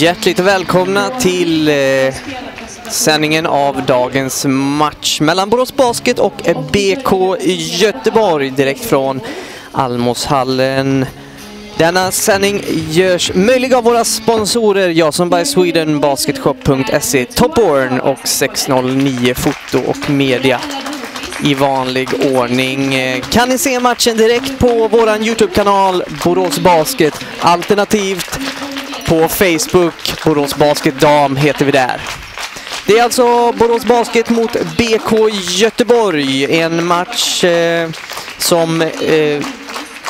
Hjärtligt välkomna till eh, sändningen av dagens match mellan Borås Basket och BK Göteborg direkt från Almoshallen. Denna sändning görs möjlig av våra sponsorer Jason by Sweden, Basketshop.se, Topborn och 609 Foto och Media i vanlig ordning. Eh, kan ni se matchen direkt på vår Youtube-kanal Borås Basket alternativt på Facebook. Borås Basket Dam heter vi där. Det är alltså Borås Basket mot BK Göteborg. En match eh, som eh,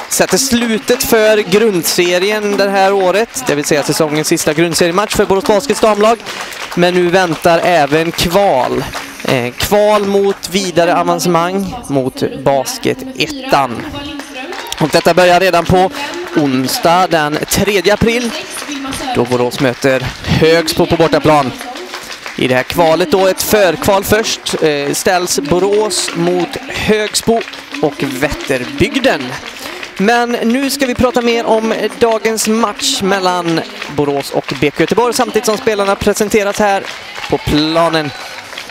sätter slutet för grundserien det här året. Det vill säga säsongens sista grundseriematch för Borås Baskets damlag. Men nu väntar även kval. Eh, kval mot vidare avancemang mot Basket 1. Och detta börjar redan på onsdag den 3 april då Borås möter Högsbo på bortaplan. I det här kvalet då, ett förkval först, eh, ställs Borås mot Högsbo och Vätterbygden. Men nu ska vi prata mer om dagens match mellan Borås och BK Göteborg samtidigt som spelarna presenteras här på planen.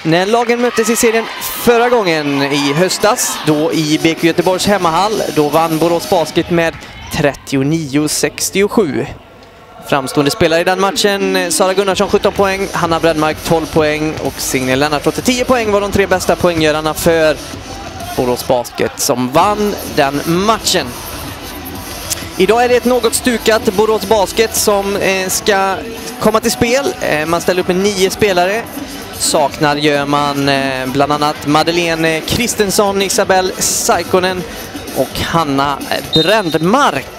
När lagen möttes i serien förra gången i höstas, då i BK Göteborgs hemmahall, då vann Borås Basket med 39-67. Framstående spelare i den matchen, Sara Gunnarsson 17 poäng, Hanna Bredmark 12 poäng och Signe Lennartsdotter 10 poäng var de tre bästa poänggörarna för Borås Basket som vann den matchen. Idag är det ett något stukat Borås Basket som eh, ska komma till spel. Eh, man ställer upp med nio spelare. Saknar gör man eh, bland annat Madeleine Kristensson, Isabelle Saikonen och Hanna Brändmark.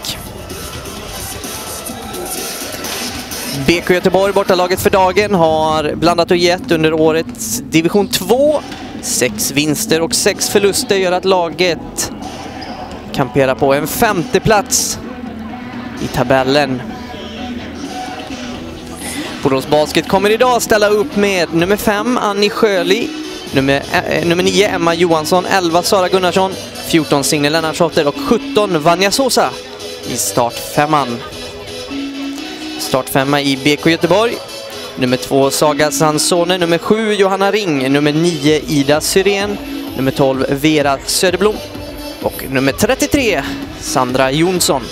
BK Göteborg, bortalaget för dagen, har blandat och gett under årets division 2. Sex vinster och sex förluster gör att laget kamperar på en femte plats i tabellen. Borås Basket kommer idag ställa upp med nummer 5 Annie Sjöli, nummer, äh, nummer 9 Emma Johansson, 11 Sara Gunnarsson, 14 Signe Lennartsdotter och 17 Vanja Sosa i startfemman. Startfemma i BK Göteborg. Nummer 2 Saga Sansone, nummer 7 Johanna Ring, nummer 9 Ida Syrén, nummer 12 Vera Söderblom. Och nummer 33 Sandra Jonsson.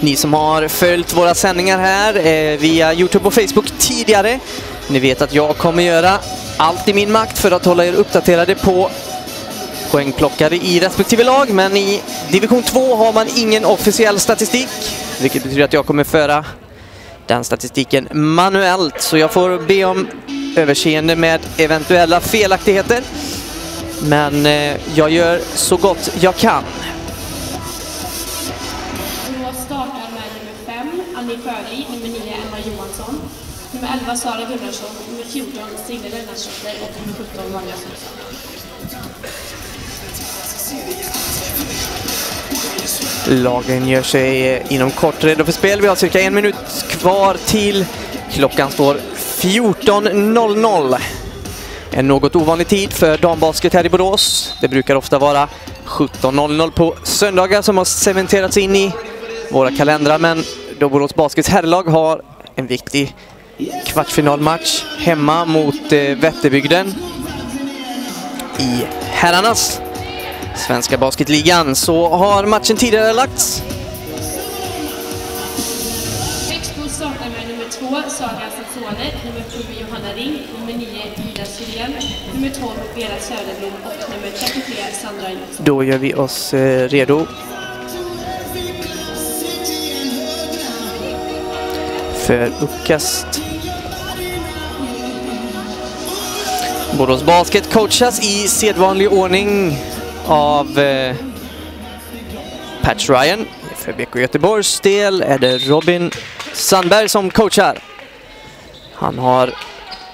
Ni som har följt våra sändningar här eh, via Youtube och Facebook tidigare, ni vet att jag kommer göra allt i min makt för att hålla er uppdaterade på poängplockare i respektive lag, men i division 2 har man ingen officiell statistik, vilket betyder att jag kommer föra den statistiken manuellt, så jag får be om överseende med eventuella felaktigheter. Men eh, jag gör så gott jag kan. Då startar med nummer 5, Annie Sjöli, nummer 9 Emma Johansson, nummer 11 Sara Gunnarsson, nummer 14 Signe Lennartsdotter och nummer 17 Vanja Sosa. Lagen gör sig eh, inom kort redo för spel. Vi har cirka en minut kvar till klockan står 14.00. En något ovanlig tid för dambasket här i Borås. Det brukar ofta vara 17.00 på söndagar som har cementerats in i våra kalendrar, men då Borås Baskets herrlag har en viktig kvartsfinalmatch hemma mot eh, Vätterbygden i herrarnas svenska basketligan. Så har matchen tidigare lagts. Högsbo startar med nummer 2 Saga Sassone, nummer 7 Johanna Ring, nummer 9 Ida Syrén, nummer 12 Vera Söderblom. Och nummer 33 Sandra Jonsson. Då gör vi oss eh, redo. För uppkast. Borås Basket coachas i sedvanlig ordning av eh, Patch Ryan. För BK Göteborgs del är det Robin Sandberg som coachar. Han har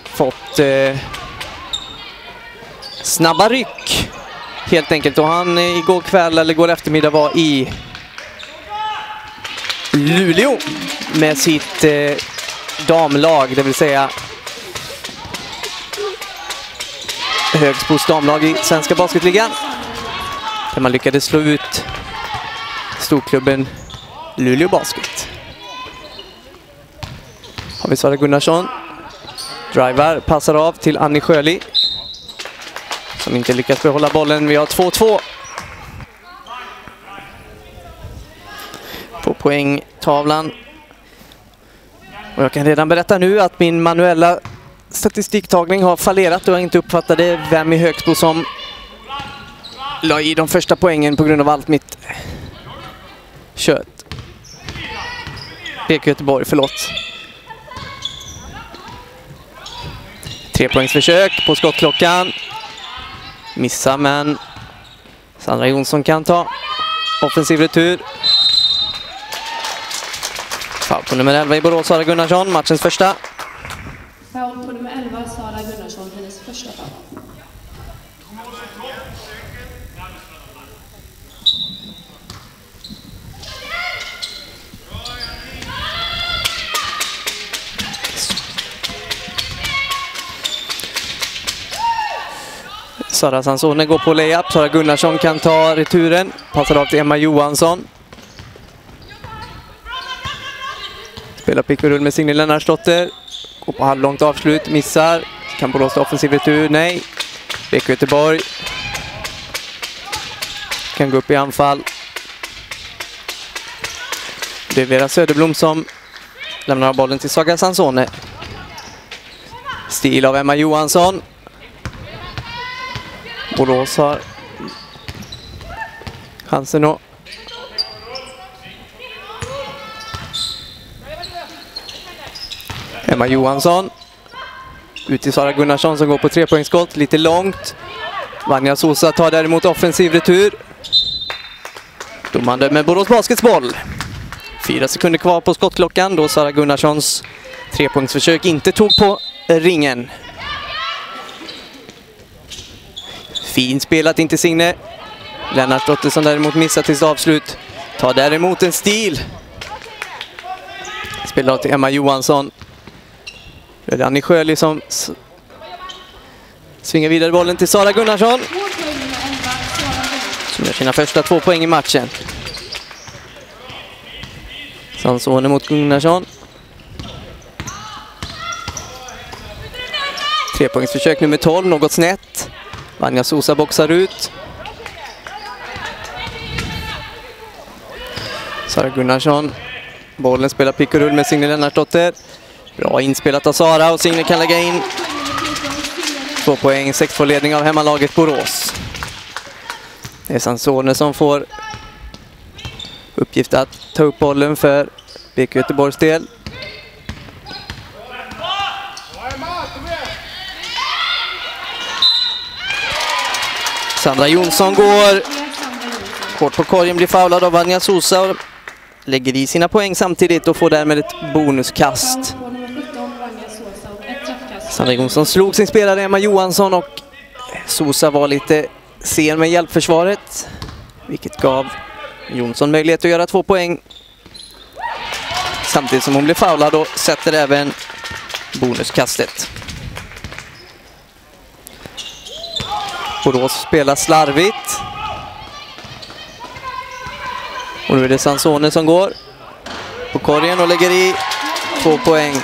fått eh, snabba ryck helt enkelt och han eh, igår kväll eller igår eftermiddag var i Luleå med sitt eh, damlag, det vill säga Högsbos damlag i Svenska Basketligan. Där man lyckades slå ut storklubben Luleå Basket. Har vi Sara Gunnarsson. Driver, passar av till Annie Sjöli. Som inte lyckas behålla bollen. Vi har 2-2. På poängtavlan. Och jag kan redan berätta nu att min manuella statistiktagning har fallerat och jag inte uppfattade vem i Högsbo som la i de första poängen på grund av allt mitt kött. BK Göteborg, förlåt. Trepoängsförsök på skottklockan. Missa, men Sandra Jonsson kan ta offensiv retur. Foul på nummer 11 i Borås, Sara Gunnarsson, matchens första. Foul på nummer 11, Sara Gunnarsson, hennes första foul. Sara Sansone går på layup. Sara Gunnarsson kan ta returen. Passar av till Emma Johansson. Spelar pick-och-rull med Signe Lennartsdotter. Går på halvlångt avslut, missar. Kan Borås ta offensiv retur? Nej. BK Göteborg. Kan gå upp i anfall. Det är Vera Söderblom som lämnar bollen till Saga Sansone. Stil av Emma Johansson. Borås har chansen att Emma Johansson. Ut till Sara Gunnarsson som går på trepoängsskott, lite långt. Vanja Sosa tar däremot offensiv retur. Domaren med Borås Basketboll. Fyra sekunder kvar på skottklockan då Sara Gunnarssons trepoängsförsök inte tog på ringen. Fint spelat in till Signe. Lennart som däremot missar tills avslut. Tar däremot en stil. Spelar till Emma Johansson. Det är Annie Sjöli som svingar vidare bollen till Sara Gunnarsson. Två poäng nummer 11, Sara Gunnarsson. Som gör sina första två poäng i matchen. Sansone mot Gunnarsson. Trepoängsförsök nummer 12, något snett. Vanja Sosa boxar ut. Sara Gunnarsson. Bollen spelar pick och rull med Signe Lennartsdotter. Bra inspelat av Sara och Signe kan lägga in två poäng, sex ledning av hemmalaget Borås. Det är Sansone som får uppgift att ta upp bollen för BK Göteborgs del. Sandra Jonsson går kort på korgen, blir foulad av Vanja Sosa och lägger i sina poäng samtidigt och får därmed ett bonuskast. Sandra Jonsson slog sin spelare Emma Johansson och Sosa var lite sen med hjälpförsvaret. Vilket gav Jonsson möjlighet att göra två poäng. Samtidigt som hon blir foulad och sätter även bonuskastet. Borås spelar slarvigt. Och nu är det Sansone som går på korgen och lägger i två poäng.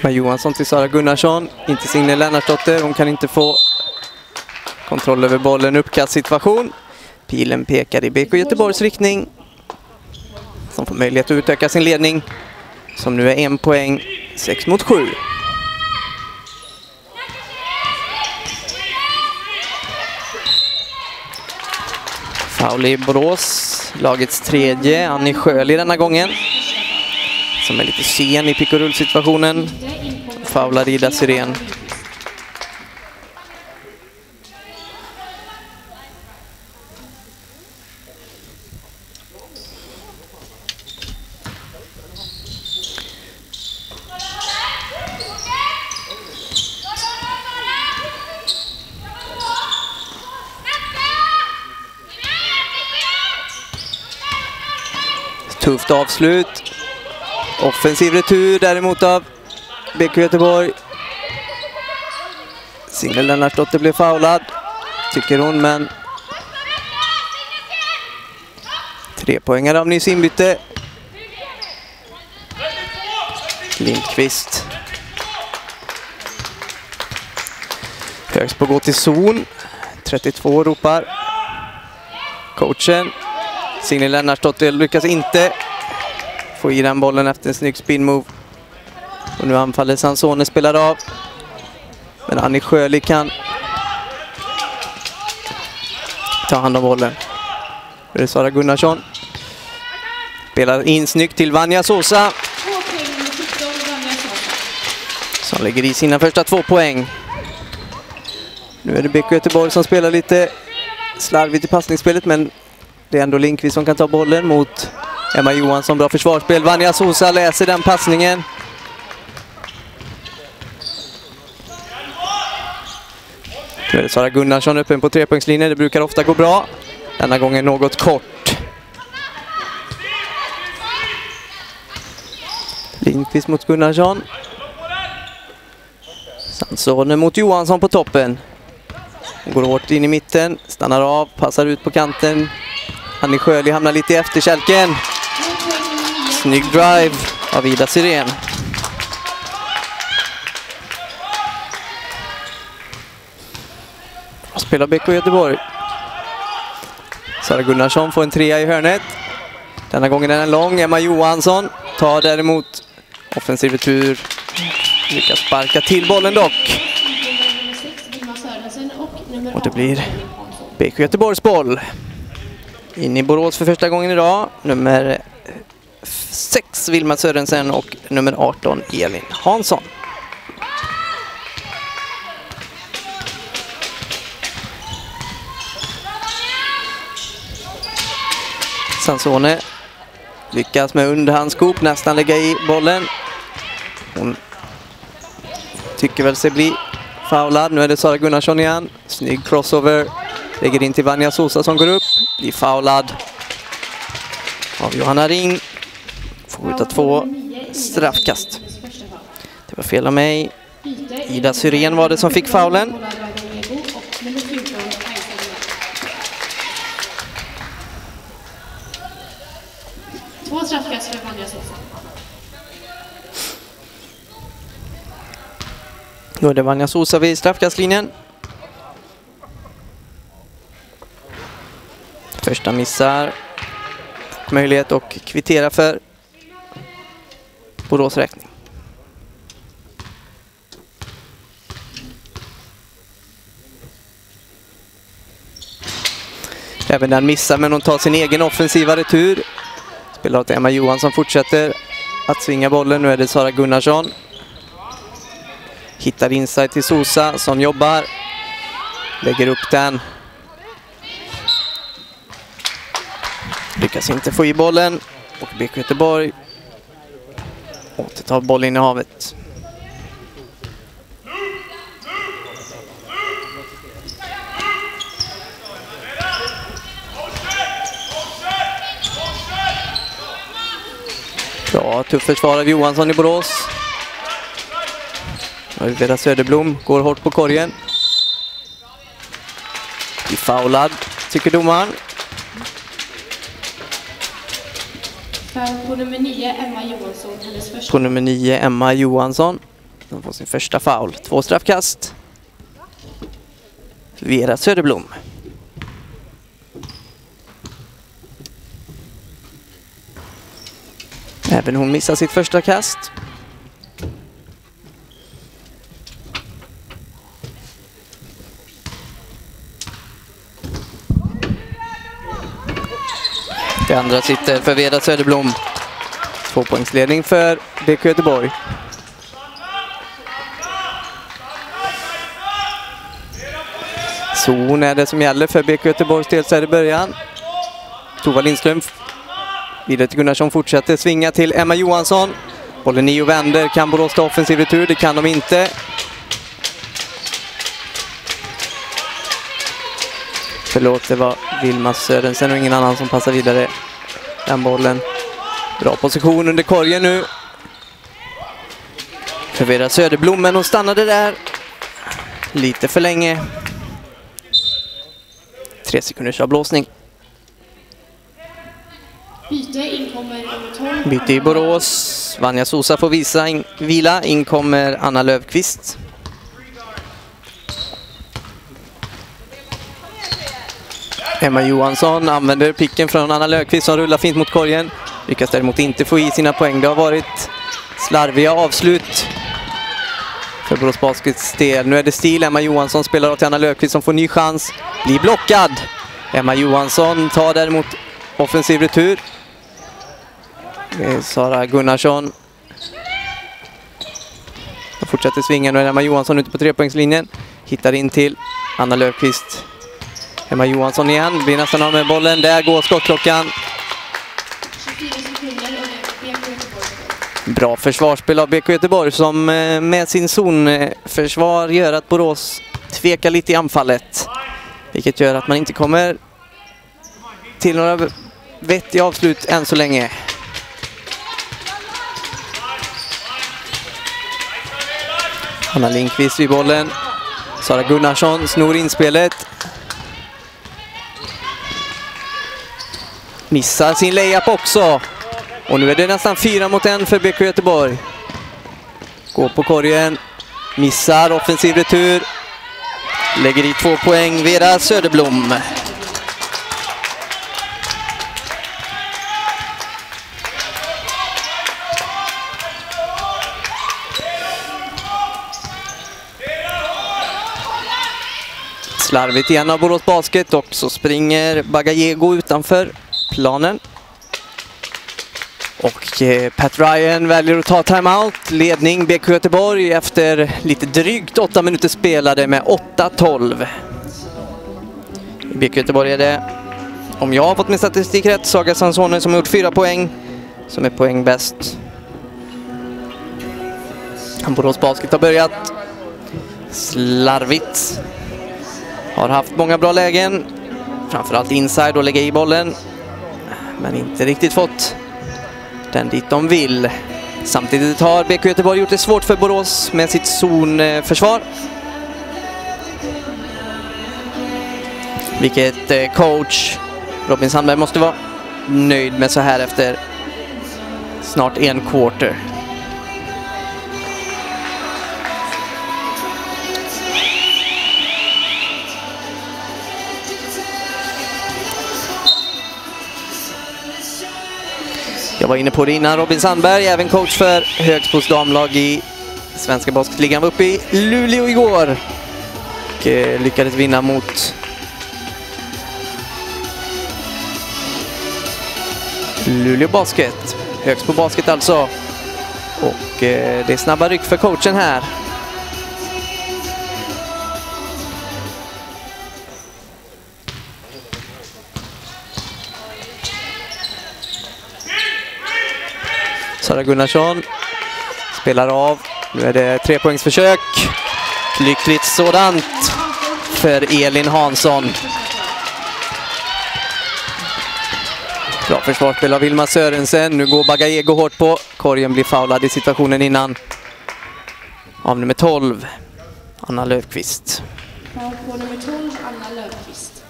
Med Johansson till Sara Gunnarsson, inte Signe Lennartsdotter. Hon kan inte få kontroll över bollen, uppkastsituation. Pilen pekar i BK Göteborgs riktning. Som får möjlighet att utöka sin ledning. Som nu är en poäng, 6 mot sju. Foul i Borås, lagets tredje. Annie Sjöli denna gången. Som är lite sen i pick och rull-situationen. Faular Ida Syrén. Tufft avslut. Offensiv retur däremot av BK Göteborg. Signe Lennartsdotter blev foulad, tycker hon, men... Tre poängar av nyss inbyte. Lindqvist. Högst på gå till zon. 32 ropar coachen. Signe Lennartsdotter lyckas inte få i den bollen efter en snygg spin move. Och nu anfaller Sansone spelar av. Men Annie Sjöli kan ta hand om bollen. Nu är det Sara Gunnarsson. Spelar in snyggt till Vanja Sosa. Som lägger i sina första två poäng. Nu är det BK Göteborg som spelar lite slarvigt i passningsspelet men det är ändå Lindqvist som kan ta bollen mot Emma Johansson. Bra försvarsspel. Vanja Sosa läser den passningen. Nu är det Sara Gunnarsson öppen på trepoängslinjen. Det brukar ofta gå bra. Denna gången något kort. Lindqvist mot Gunnarsson. Sansone mot Johansson på toppen. Hon går hårt in i mitten, stannar av, passar ut på kanten. Annie Sjöli hamnar lite i efterkälken. Snygg drive av Ida Sirén. Spelar BK Göteborg. Sara Gunnarsson får en trea i hörnet. Denna gången är den lång. Emma Johansson tar däremot offensiv retur. Lyckas sparka till bollen dock. Och det blir- BK Göteborgs boll. In i Borås för första gången idag. Nummer 6 Vilma Sörensen och nummer 18 Elin Hansson. Sansone lyckas med underhandskop nästan lägga i bollen. Hon tycker väl sig bli foulad. Nu är det Sara Gunnarsson igen. Snygg crossover. Lägger in till Vanja Sosa som går upp. Blir foulad av Johanna Ring. Får skjuta två straffkast. Det var fel av mig. Ida Syrén var det som fick foulen. Två straffkast för Vanja Sosa. Då är det Vanja Sosa vid straffkastlinjen. Första missar. Möjlighet att kvittera för Borås räkning. Även den missar, men hon tar sin egen offensiva retur. Spelar åt Emma Johansson fortsätter att svinga bollen. Nu är det Sara Gunnarsson Hittar inside till Sosa som jobbar. Lägger upp den. Lyckas inte få i bollen. Och BK Göteborg återtar bollinnehavet. Bra, tuff försvar av Johansson i Borås. Vera Söderblom går hårt på korgen. Blir foulad, tycker domaren. På nummer 9, Emma Johansson, hennes första. På nummer 9, Emma Johansson. Hon får sin första foul. Två straffkast. Vera Söderblom. Även hon missar sitt första kast. Det andra sitter för Veda Söderblom. Tvåpoängsledning för BK Göteborg. Zon är det som gäller för BK Göteborgs del så här i början. Tova Lindström vidare till Gunnarsson fortsätter svinga till Emma Johansson. Bollen i och vänder. Kan Borås ta offensiv retur? Det kan de inte. Förlåt, det var Vilma Sörensen och ingen annan som passar vidare den bollen. Bra position under korgen nu. För Vera Söderblom, men hon stannade där. lite för länge. Tre sekunders avblåsning. Byte inkommer nummer 12. Byte i Borås. Vanja Sosa får visa in, vila. In kommer Anna Lövqvist. Emma Johansson använder picken från Anna Löfqvist som rullar fint mot korgen. Lyckas däremot inte få i sina poäng. Det har varit slarviga avslut för Borås Baskets del. Nu är det stil. Emma Johansson spelar åt Anna Löfqvist som får ny chans. Blir blockad. Emma Johansson tar däremot offensiv retur. Det är Sara Gunnarsson. De fortsätter svinga. Nu är Emma Johansson ute på trepoängslinjen. Hittar in till Anna Löfqvist. Emma Johansson igen, blir nästan av med bollen. Där går skottklockan. Bra försvarsspel av BK Göteborg som eh, med sin zonförsvar gör att Borås tvekar lite i anfallet. Vilket gör att man inte kommer till några vettiga avslut än så länge. Anna Lindqvist vid bollen. Sara Gunnarsson snor inspelet. Missar sin layup också. Och nu är det nästan fyra mot en för BK Göteborg. Går på korgen. Missar offensiv retur. Lägger i två poäng. Vera Söderblom. Slarvigt igen av Borås Basket och så springer Bagayego utanför planen. Och eh, Pat Ryan väljer att ta timeout. Ledning BK Göteborg efter lite drygt åtta minuter spelade med 8-12. I BK Göteborg är det, om jag har fått min statistik rätt, Saga Sansone som har gjort fyra poäng, som är poängbäst. Borås Basket har börjat slarvigt. Har haft många bra lägen, framförallt inside och lägga i bollen. Men inte riktigt fått den dit de vill. Samtidigt har BK Göteborg gjort det svårt för Borås med sitt zonförsvar. Vilket eh, coach Robin Sandberg måste vara nöjd med så här efter snart en quarter. Jag var inne på det innan, Robin Sandberg, även coach för Högsbos damlag i Svenska basketligan. Var uppe i Luleå igår och eh, lyckades vinna mot Luleå Basket. Högsbo Basket alltså. Och eh, det är snabba ryck för coachen här. Sara Gunnarsson spelar av. Nu är det trepoängsförsök. Lyckligt sådant för Elin Hansson. Bra försvarsspel av Vilma Sörensen. Nu går Bagayego hårt på. Korgen blir foulad i situationen innan. Av nummer 12, Anna Löfqvist. På nummer 12, Anna Löfqvist.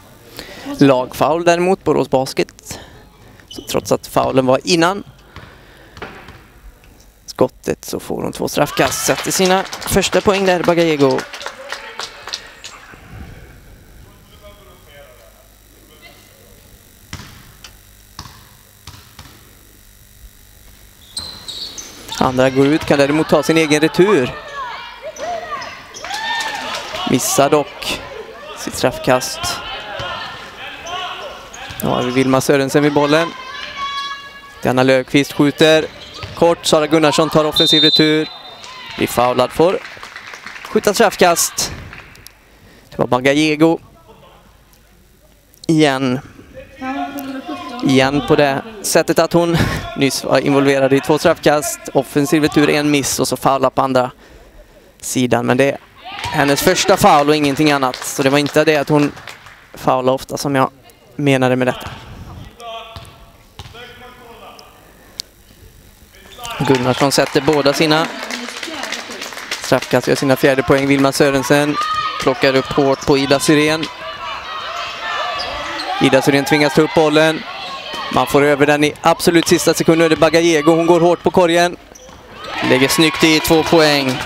Lagfoul däremot, Borås Basket. Så trots att foulen var innan skottet så får hon två straffkast. Sätter sina första poäng där, Bagayego. Andra går ut, kan däremot ta sin egen retur. Missar dock sitt straffkast. Nu har vi Vilma Sörensen vid bollen. Denna Löfqvist skjuter kort. Sara Gunnarsson tar offensiv retur. Blir foulad, får skjuta straffkast. Det var Bagayego. Igen. Igen på det sättet att hon nyss var involverad i två straffkast. Offensiv retur, en miss och så foular på andra sidan. Men det är hennes första foul och ingenting annat. Så det var inte det att hon foular ofta som jag menade med detta. Gunnarsson sätter båda sina straffkast, gör sina fjärde poäng. Vilma Sörensen plockar upp hårt på Ida Syrén. Ida Syrén tvingas ta upp bollen. Man får över den i absolut sista sekunden. Nu är det Bagayego. Hon går hårt på korgen. Lägger snyggt i två poäng.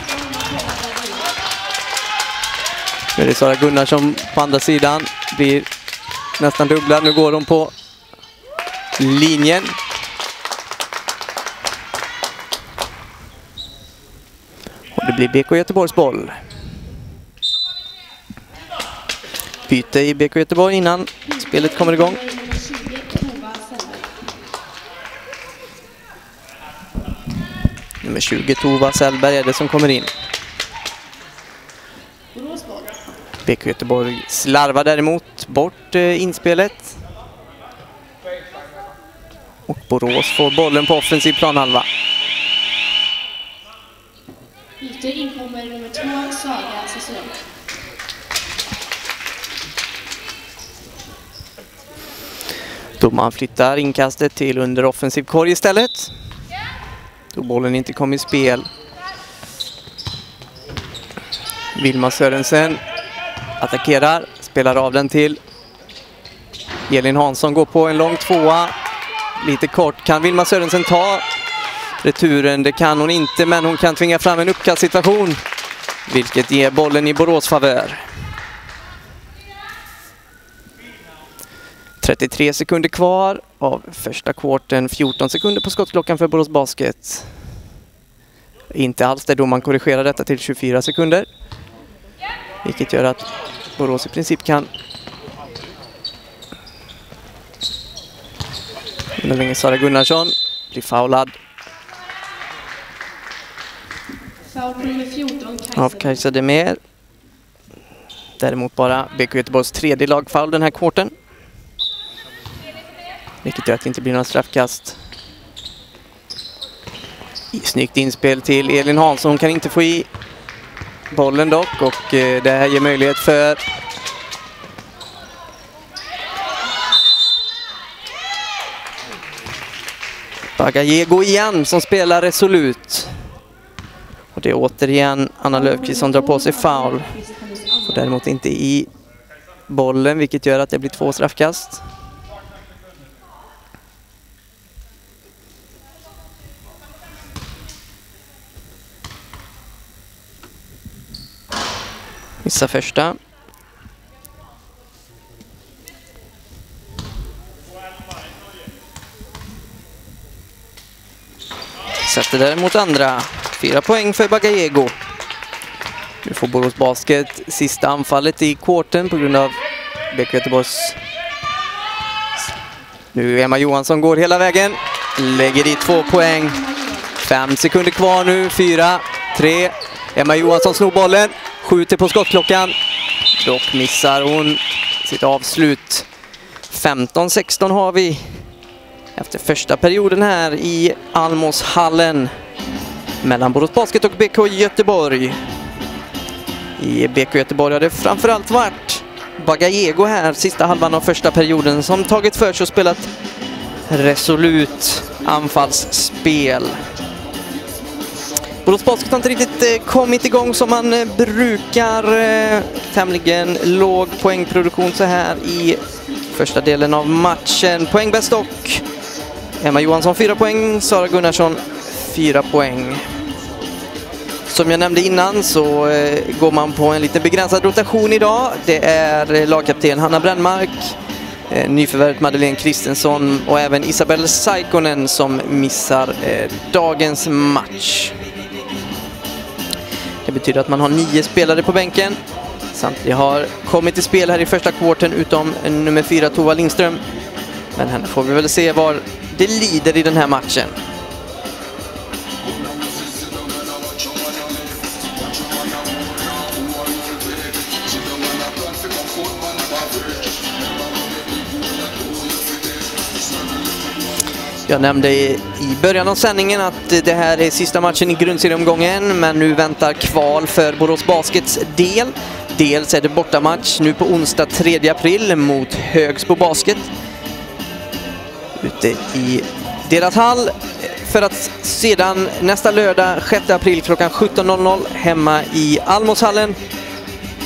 Nu är det Sara Gunnarsson på andra sidan. Blir nästan dubblad. Nu går de på linjen. Det blir BK Göteborgs boll. Byte i BK Göteborg innan spelet kommer igång. Nummer 20 Tova Sellberg är det som kommer in. BK Göteborg slarvar däremot bort eh, inspelet. Och Borås får bollen på offensiv planhalva. Byte inkommer nummer två, Saga Sesson. Domaren flyttar inkastet till under offensiv korg istället. Då bollen inte kom i spel. Vilma Sörensen attackerar, spelar av den till Elin Hansson, går på en lång tvåa. Lite kort. Kan Vilma Sörensen ta returen? Det kan hon inte, men hon kan tvinga fram en uppkastsituation. Vilket ger bollen i Borås favör. 33 sekunder kvar av första kvarten. 14 sekunder på skottklockan för Borås Basket. Inte alls där man korrigerar detta till 24 sekunder. Vilket gör att Borås i princip kan Nu länge Sara Gunnarsson blir foulad Foul på nummer 14, av Kajsa. Demer. Däremot bara BK Göteborgs tredje lagfoul den här kvarten. Vilket gör att det inte blir några straffkast. Snyggt inspel till Elin Hansson. Hon kan inte få i bollen dock och eh, det här ger möjlighet för Bagayego igen som spelar resolut. Och det är återigen Anna Löfqvist som drar på sig foul. Får däremot inte i bollen vilket gör att det blir två straffkast. Missar första. Sätter däremot andra. Fyra poäng för Bagayego. Nu får Borås Basket sista anfallet i korten på grund av BK Göteborgs... Nu Emma Johansson går hela vägen. Lägger i två poäng. Fem sekunder kvar nu. Fyra, tre. Emma Johansson snor bollen. Skjuter på skottklockan. Dock missar hon sitt avslut. 15-16 har vi efter första perioden här i Almåshallen mellan Borås Basket och BK Göteborg. I BK Göteborg har det framförallt varit Bagayego här sista halvan av första perioden som tagit för sig och spelat resolut anfallsspel. Borås Basket har inte riktigt eh, kommit igång som man eh, brukar. Eh, tämligen låg poängproduktion så här i första delen av matchen. Poängbäst dock Emma Johansson 4 poäng, Sara Gunnarsson 4 poäng. Som jag nämnde innan så eh, går man på en lite begränsad rotation idag. Det är lagkapten Hanna Brännmark, eh, nyförvärvet Madeleine Kristensson och även Isabelle Saikonen som missar eh, dagens match. Det betyder att man har nio spelare på bänken. Samtliga har kommit till spel här i första kvarten utom nummer fyra Tova Lindström. Men henne får vi väl se var det lider i den här matchen. Jag nämnde i början av sändningen att det här är sista matchen i grundserieomgången men nu väntar kval för Borås Baskets del. Dels är det bortamatch nu på onsdag 3 april mot Högsbo Basket ute i deras hall för att sedan nästa lördag 6 april klockan 17.00 hemma i Almoshallen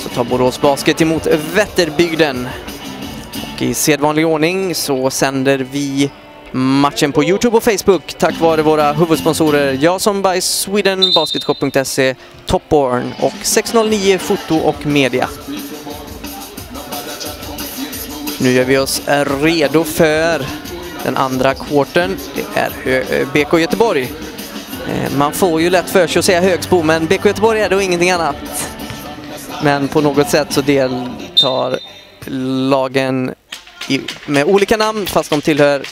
så tar Borås Basket emot Vätterbygden. Och i sedvanlig ordning så sänder vi matchen på Youtube och Facebook tack vare våra huvudsponsorer Jason by Sweden, Basketshop.se, Topborn och 609 Foto och Media. Nu gör vi oss redo för den andra kvarten. Det är eh, BK Göteborg. Eh, man får ju lätt för sig att säga Högsbo, men BK Göteborg är då ingenting annat. Men på något sätt så deltar lagen i, med olika namn fast de tillhör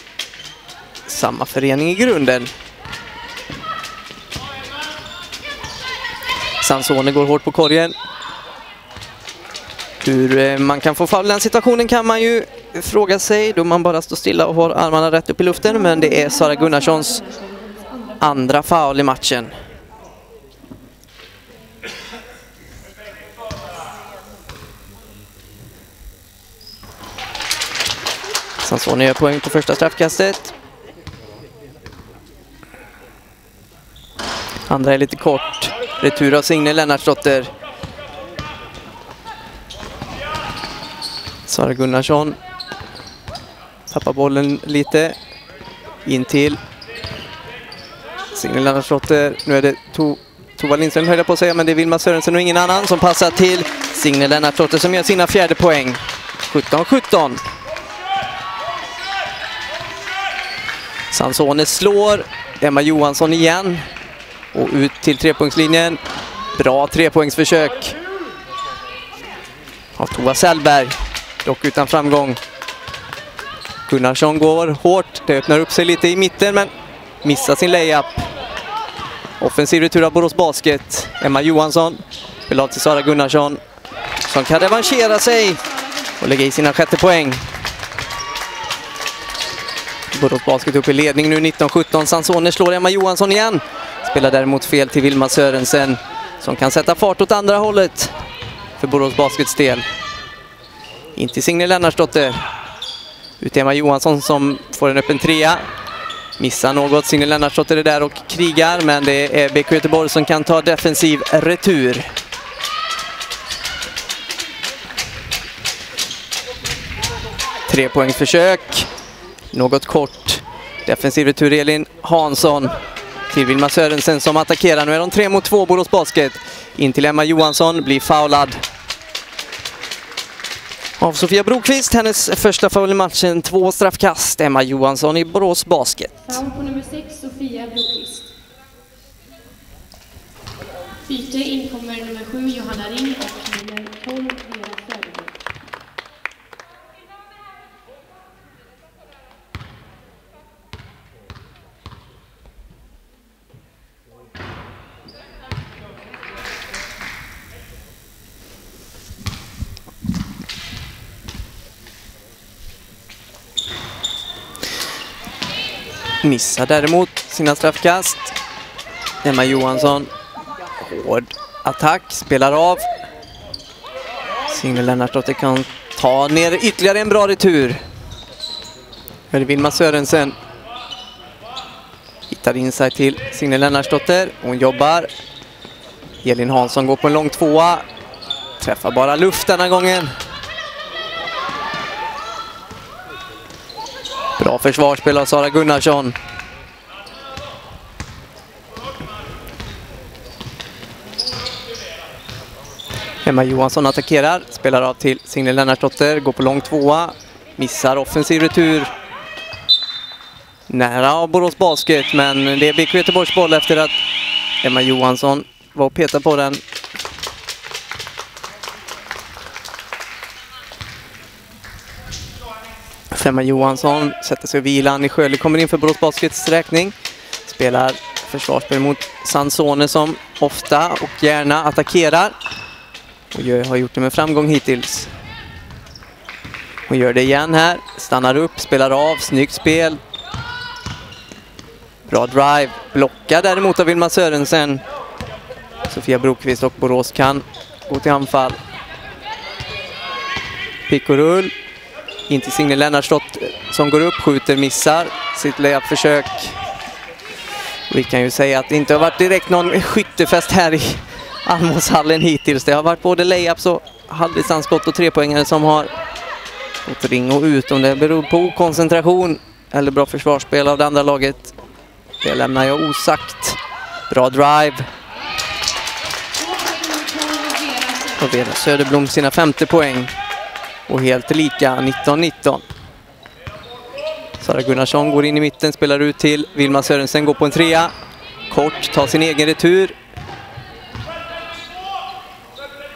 samma förening i grunden. Sansone går hårt på korgen. Hur eh, man kan få fall den situationen kan man ju fråga sig då man bara står stilla och har armarna rätt upp i luften. Men det är Sara Gunnarssons andra foul i matchen. Sansoni gör poäng på första straffkastet. Andra är lite kort. Retur av Signe Lennartsdotter. Sara Gunnarsson tappar bollen lite. In till Signe Lennartsdotter. Nu är det to Tova Lindström höll på att säga, men det är Vilma Sörensen och ingen annan som passar till Signe Lennartsdotter som gör sina fjärde poäng. 17-17. Sansone slår. Emma Johansson igen. Och ut till trepoängslinjen. Bra trepoängsförsök. Av Tova Sellberg. Dock utan framgång. Gunnarsson går hårt. Det öppnar upp sig lite i mitten men missar sin layup. Offensiv retur av Borås Basket. Emma Johansson spelar till Sara Gunnarsson som kan revanschera sig och lägga i sina sjätte poäng. Borås Basket upp i ledning nu 19-17. Sansone slår Emma Johansson igen. Spelar däremot fel till Vilma Sörensen som kan sätta fart åt andra hållet för Borås Baskets del. In till Signe Lennartsdotter. Ut till Emma Johansson som får en öppen trea. Missar något. Signe Lennartsdotter är där och krigar men det är BK Göteborg som kan ta defensiv retur. Trepoängsförsök. Något kort. Defensiv retur Elin Hansson till Vilma Sörensen som attackerar. Nu är de tre mot två, Borås Basket. In till Emma Johansson, blir foulad. Av Sofia Brokvist, hennes första foul i matchen. Två straffkast. Emma Johansson i Borås Basket. Foul på nummer sex, Sofia Brokvist. Byte inkommer nummer sju, Johanna Ring och nummer 12, Vera Söderberg. Missar däremot sina straffkast. Emma Johansson. Hård attack, spelar av. Signe Lennartsdotter kan ta ner ytterligare en bra retur. Här är Vilma Sörensen. Hittar in sig till Signe Lennartsdotter. Hon jobbar. Elin Hansson går på en lång tvåa. Träffar bara luft denna gången. Bra försvarsspel av Sara Gunnarsson. Emma Johansson attackerar, spelar av till Signe Lennartsdotter, går på lång tvåa, missar offensiv retur. Nära av Borås Basket, men det blir BK Göteborgs boll efter att Emma Johansson var och petade på den. Femma Johansson sätter sig och vilar. Annie Sjöli kommer in för Borås Baskets räkning. Spelar försvarsspel mot Sansone som ofta och gärna attackerar. Och gör, har gjort det med framgång hittills. Hon gör det igen här. Stannar upp, spelar av. Snyggt spel. Bra drive. Blockad däremot av Vilma Sörensen. Sofia Brokvist och Borås kan gå till anfall. Pick och rull. In till Signe Lennartsdott som går upp, skjuter, missar sitt layup-försök. Vi kan ju säga att det inte har varit direkt någon skyttefest här i Almåshallen hittills. Det har varit både layups och halvdistansskott och trepoängare som har fått ring och ut. Om det beror på okoncentration eller bra försvarsspel av det andra laget, det lämnar jag osagt. Bra drive. Och Vera Söderblom sina femte poäng. Och helt lika 19-19. Sara Gunnarsson går in i mitten, spelar ut till Vilma Sörensen, går på en trea. Kort, tar sin egen retur.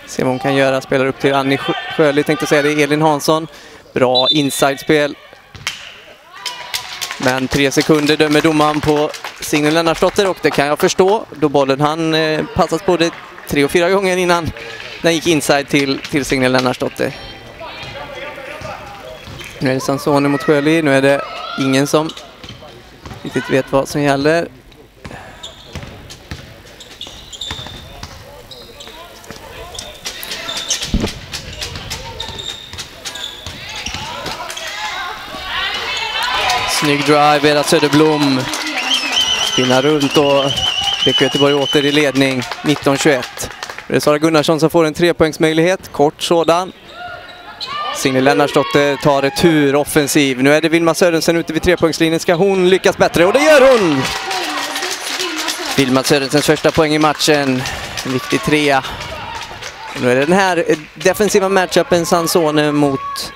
Se vad hon kan göra, spelar upp till Annie Sjöli, tänkte säga det, Elin Hansson. Bra inside-spel. Men tre sekunder dömer domaren på Signe Lennartsdotter och det kan jag förstå då bollen han eh, passas både tre och fyra gånger innan den gick inside till, till Signe Lennartsdotter. Nu är det Sansone mot Sjöli, nu är det ingen som riktigt vet vad som gäller. Snygg drive, Vera Söderblom. Spinnar runt och BK Göteborg åter i ledning, 19-21. Det är Sara Gunnarsson som får en trepoängsmöjlighet, kort sådan. Signe Lennartsdotter tar retur offensiv. Nu är det Vilma Sörensen ute vid trepoängslinjen. Ska hon lyckas bättre? Och det gör hon! Vilma Sörensens första poäng i matchen. En viktig trea. Nu är det den här defensiva matchupen Sansone mot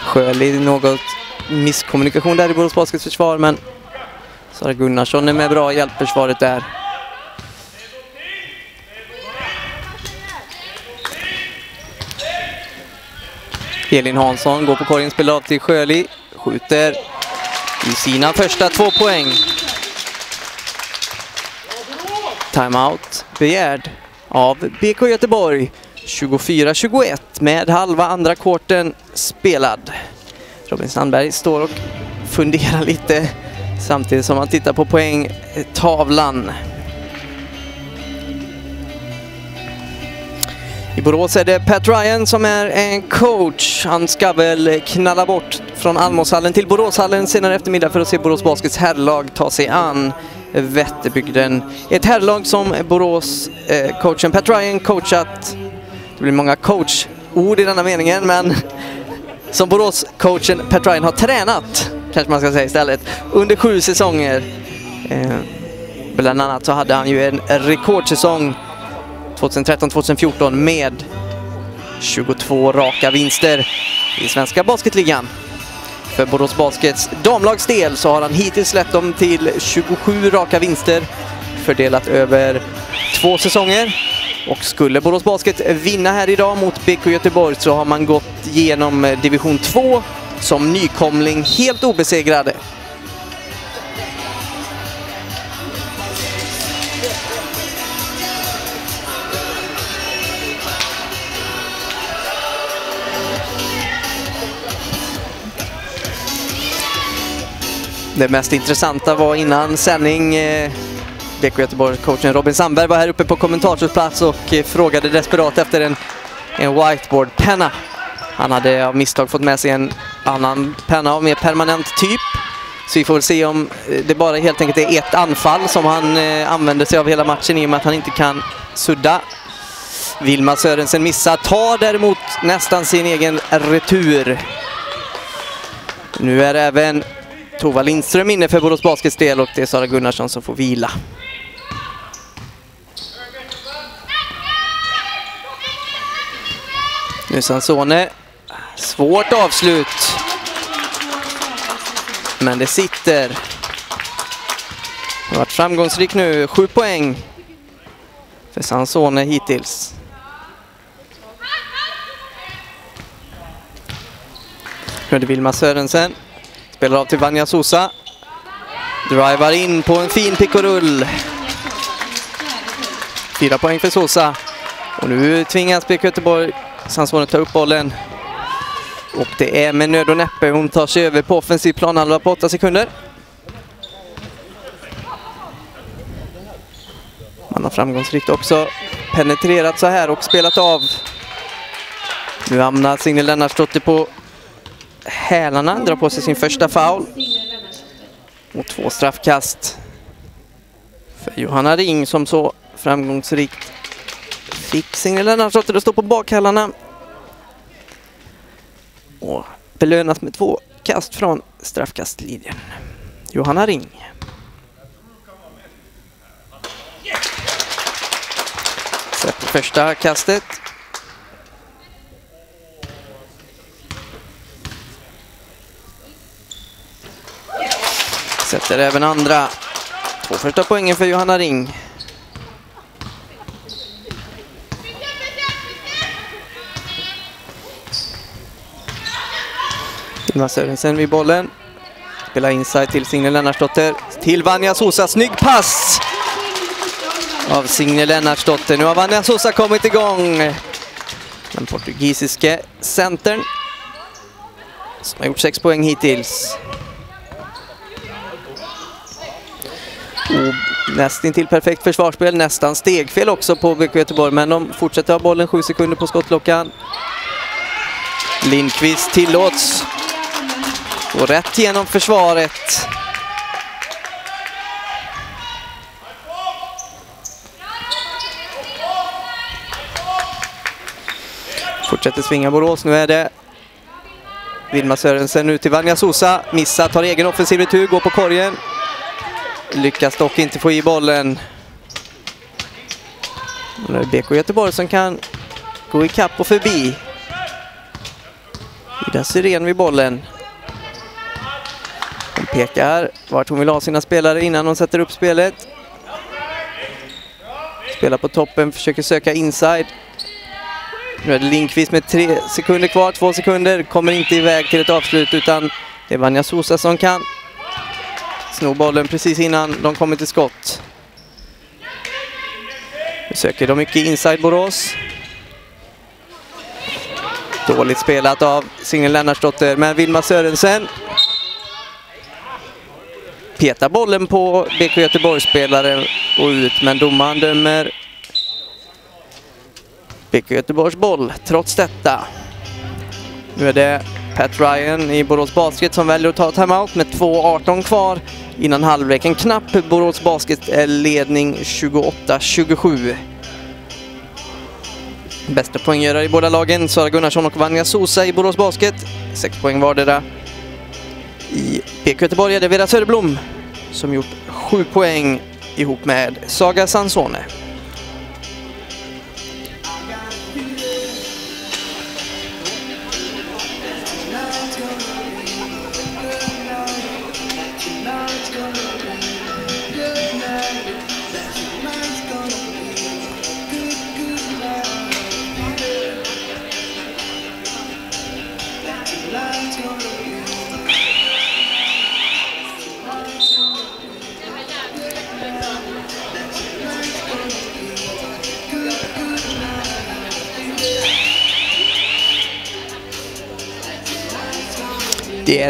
Sjölid. Något misskommunikation där i Borås Baskets försvar, men Sara Gunnarsson är med bra i hjälpförsvaret där. Elin Hansson går på korgen, spelar av till Sjöli. Skjuter i sina första två poäng. Timeout begärd av BK Göteborg. 24-21 med halva andra korten spelad. Robin Sandberg står och funderar lite samtidigt som han tittar på poängtavlan. Borås är det Pat Ryan som är en coach. Han ska väl knalla bort från Almoshallen till Boråshallen senare eftermiddag för att se Borås Baskets herrlag ta sig an Vätterbygden. Ett herrlag som Borås-coachen eh, Pat Ryan coachat. Det blir många coachord i denna meningen, men som Borås-coachen Pat Ryan har tränat, kanske man ska säga istället, under sju säsonger. Eh, bland annat så hade han ju en rekordsäsong 2013-2014 med 22 raka vinster i svenska basketligan. För Borås Baskets damlags del så har han hittills släppt dem till 27 raka vinster fördelat över två säsonger. Och skulle Borås Basket vinna här idag mot BK Göteborg så har man gått genom division 2 som nykomling helt obesegrade. Det mest intressanta var innan sändning eh, BK Göteborg-coachen Robin Sandberg var här uppe på kommentarsplats och eh, frågade desperat efter en, en whiteboard-penna. Han hade av misstag fått med sig en annan penna av mer permanent typ. Så vi får väl se om eh, det bara helt enkelt är ett anfall som han använder sig av hela matchen i och med att han inte kan sudda. Vilma Sörensen missar, tar däremot nästan sin egen retur. Nu är även Tova Lindström inne för Borås Baskets del och det är Sara Gunnarsson som får vila. Nu Sansone. Svårt avslut. Men det sitter. har varit framgångsrik nu. Sju poäng för Sansone hittills. Nu är det Vilma Sörensen. Spelar av till Vanja Sosa. Drivar in på en fin pick och rull. Fyra poäng för Sosa. Och nu tvingas BK Göteborg Sansone ta upp bollen. Och det är med nöd och näppe hon tar sig över på offensiv planhalva på åtta sekunder. Man har framgångsrikt också penetrerat så här och spelat av. Nu hamnar Signe Lennartsdotter på hälarna, drar på sig sin första foul. Och två straffkast för Johanna Ring som så framgångsrikt fick Signe Lennartsdotter att stå på bakhälarna. Och belönas med två kast från straffkastlinjen. Johanna Ring. Sätter första kastet. Sätter även andra. Två första poängen för Johanna Ring. Hilma Sörensen vid bollen. Spelar inside till Signe Lennartsdotter. Till Vanja Sosa. Snygg pass! Av Signe Lennartsdotter. Nu har Vanja Sosa kommit igång. Den portugisiske centern. Som har gjort sex poäng hittills. Och nästintill perfekt försvarsspel, nästan stegfel också på BK Göteborg, men de fortsätter ha bollen sju sekunder på skottklockan. Lindqvist tillåts. Och rätt genom försvaret. Fortsätter svinga Borås. Nu är det Vilma Sörensen ut till Vanja Sosa. Missar, tar egen offensiv retur, går på korgen. Lyckas dock inte få i bollen. Nu är det BK Göteborg som kan gå i kapp och förbi. Ida Syrén vid bollen. Hon pekar vart hon vill ha sina spelare innan hon sätter upp spelet. Spelar på toppen, försöker söka inside. Nu är det Lindqvist med tre sekunder kvar, två sekunder. Kommer inte iväg till ett avslut utan det är Vanja Sosa som kan Snor bollen precis innan de kommer till skott. Nu söker de mycket inside Borås. Dåligt spelat av Signe Lennartsdotter, men Vilma Sörensen petar bollen på BK Göteborgs-spelare och ut, men domaren dömer BK Göteborgs boll trots detta. Nu är det Pat Ryan i Borås Basket som väljer att ta timeout med 2.18 kvar innan halvlek. En knapp Borås Basket ledning 28-27. Bästa poänggörare i båda lagen, Sara Gunnarsson och Vanja Sosa i Borås Basket. Sex poäng vardera. I BK Göteborg är det Vera Söderblom som gjort sju poäng ihop med Saga Sansone.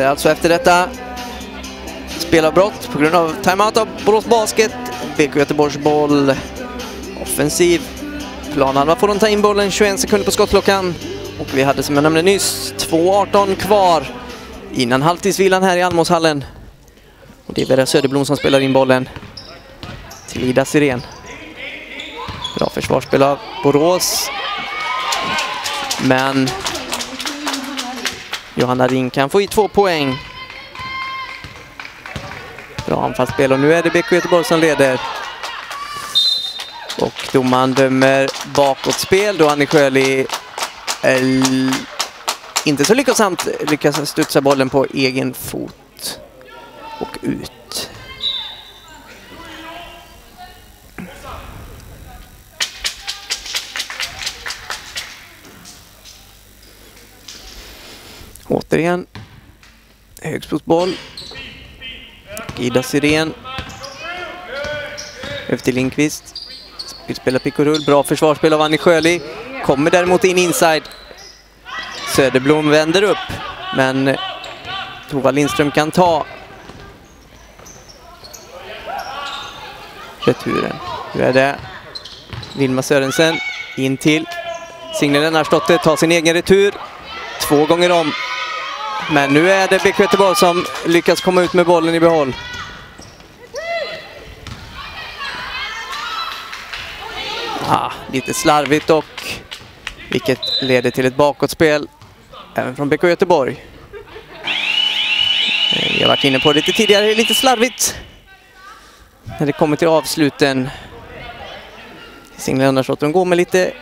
Är alltså efter detta spelavbrott på grund av timeout av Borås Basket. BK Göteborgs boll. Offensiv. Planhalva får de ta in bollen, 21 sekunder på skottklockan. Och vi hade som jag nämnde nyss 2.18 kvar innan halvtidsvilan här i Almåshallen. Och det är Vera Söderblom som spelar in bollen till Ida Sirén. Bra försvarsspel av Borås. Men Johanna Ring kan få i två poäng. Bra anfallsspel och nu är det BK Göteborg som leder. Och domaren dömer bakåtspel då Annie Sjöli inte så lyckosamt lyckas studsa bollen på egen fot och ut. Återigen högspelsboll. Ida Syrén. Efter Lindqvist. Vill spela pick och rull. Bra försvarsspel av Annie Sjöli. Kommer däremot in inside. Söderblom vänder upp. Men Tova Lindström kan ta returen. Hur är det Vilma Sörensen in till Signe Lennartsdotter, tar sin egen retur. Två gånger om. Men nu är det BK Göteborg som lyckas komma ut med bollen i behåll. Ah, lite slarvigt och vilket leder till ett bakåtspel även från BK Göteborg. Eh, vi har varit inne på det lite tidigare, lite slarvigt när det kommer till avsluten. Singlen Andersson går med lite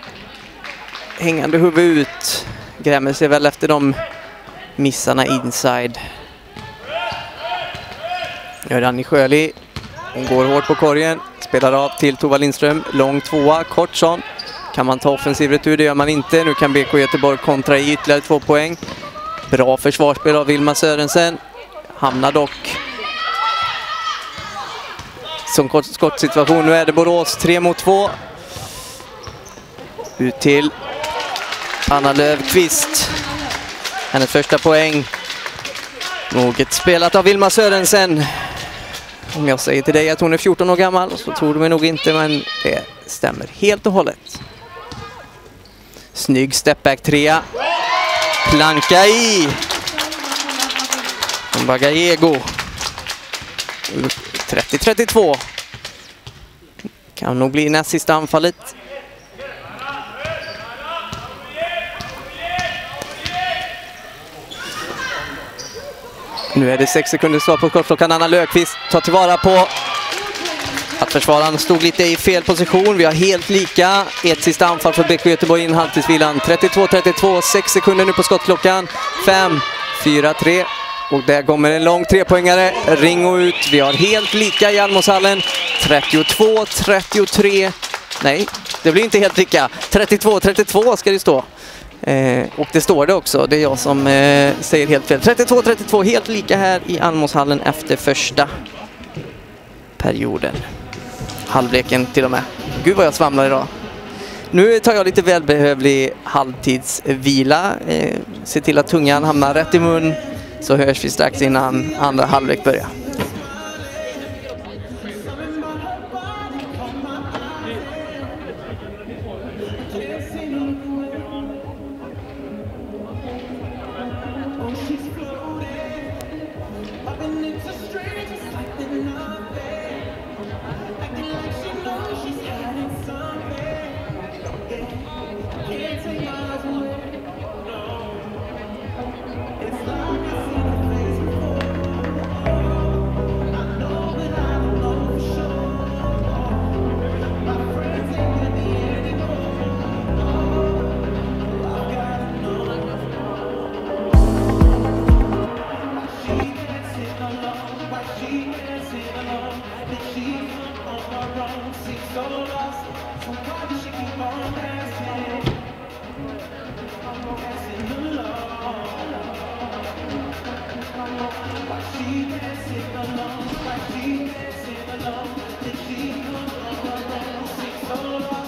hängande huvud ut. Grämer sig väl efter de missarna inside. Rani Sjöli, hon går hårt på korgen, spelar av till Tova Lindström, lång tvåa, kort sån. Kan man ta offensiv retur? Det gör man inte. Nu kan BK Göteborg kontra i ytterligare två poäng. Bra försvarsspel av Vilma Sörensen. Hamnar dock som kort skottsituation. Nu är det Borås, tre mot två. Ut till Anna Lövqvist. Hennes första poäng. Moget spelat av Vilma Sörensen. Om jag säger till dig att hon är 14 år gammal så tror du mig nog inte, men det stämmer helt och hållet. Snygg stepback trea. Planka i. Bagallego. 30-32. Kan nog bli näst sista anfallet. Nu är det sex sekunder kvar på skottklockan. Anna Löfqvist tar tillvara på att försvararen stod lite i fel position. Vi har helt lika. Ett sista anfall för BK Göteborg in halvtidsvilan. 32-32, sex sekunder nu på skottklockan. 5, 4, 3. Och där kommer en lång trepoängare. Ring och ut. Vi har helt lika i Almoshallen. 32-33. Nej, det blir inte helt lika. 32-32 ska det stå. Eh, och det står det också. Det är jag som eh, säger helt fel. 32-32, helt lika här i Almoshallen efter första perioden. Halvleken till och med. Gud vad jag svamlar idag. Nu tar jag lite välbehövlig halvtidsvila. Eh, se till att tungan hamnar rätt i mun så hörs vi strax innan andra halvlek börjar. Alone, did she come along? Six all alone.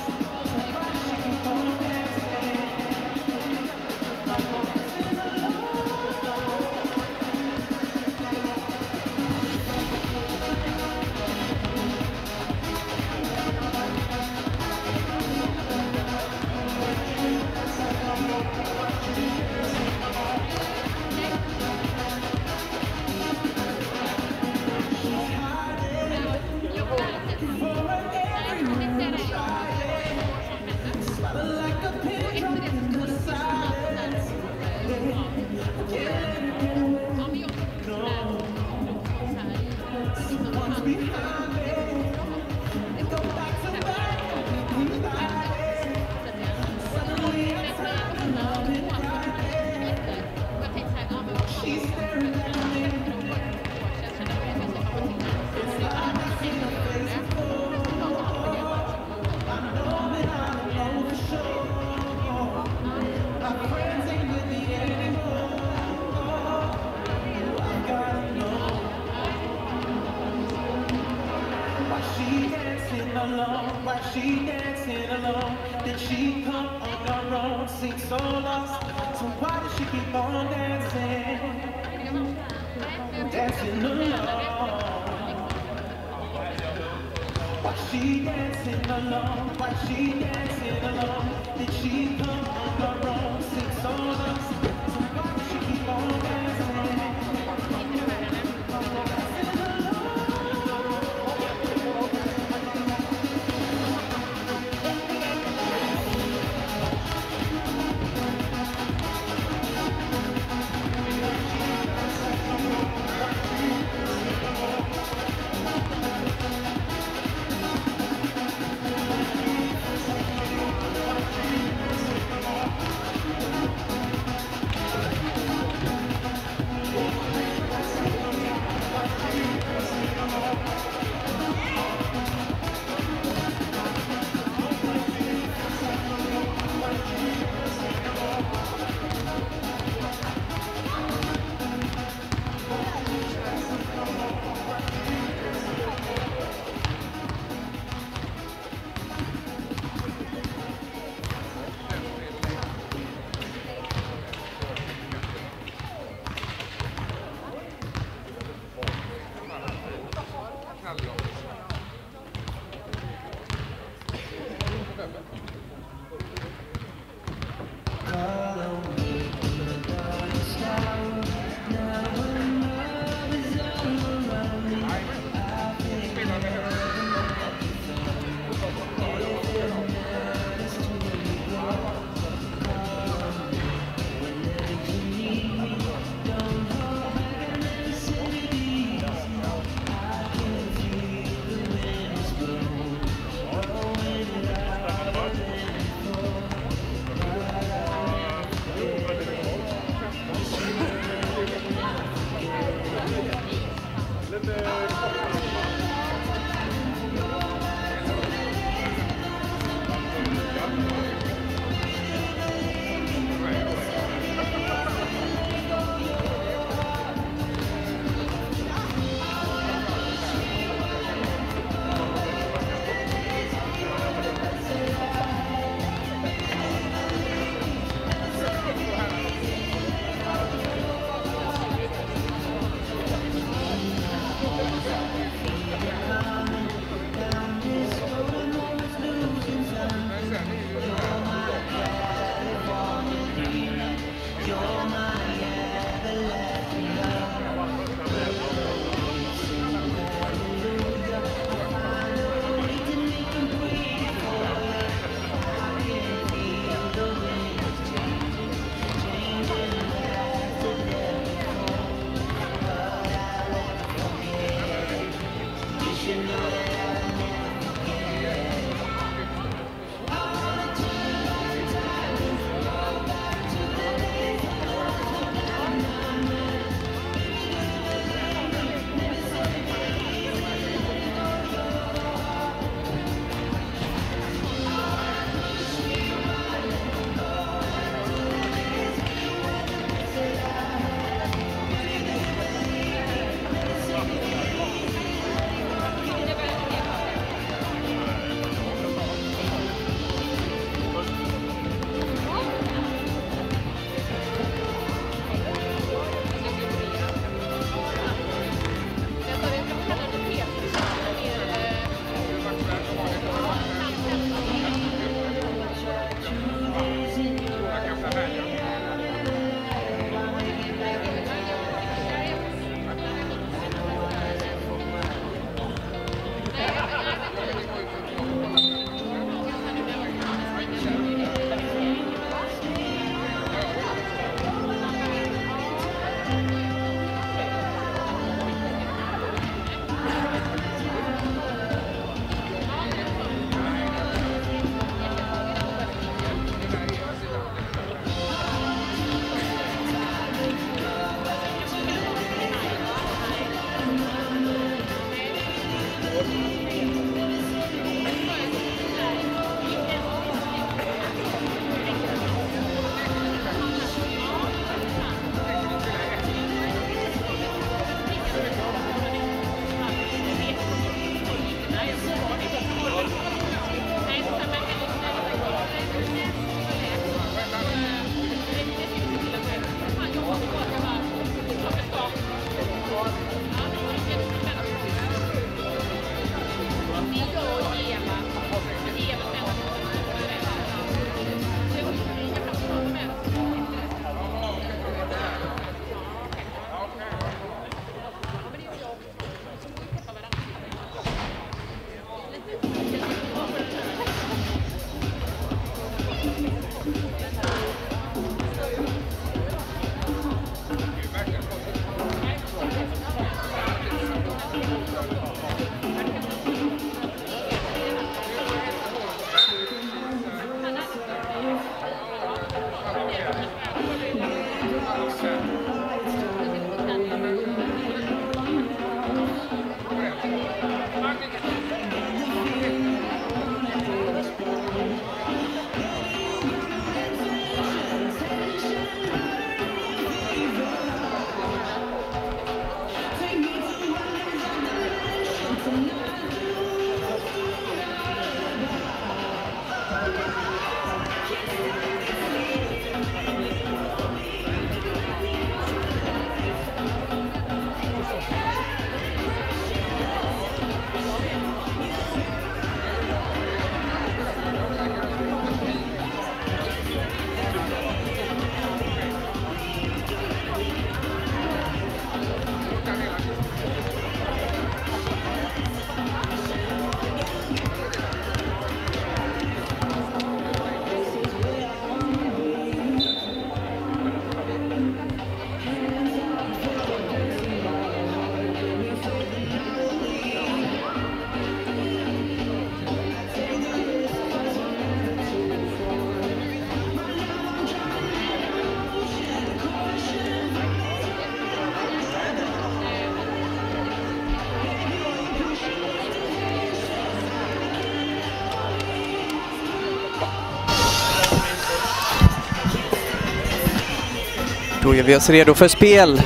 Då gör vi oss redo för spel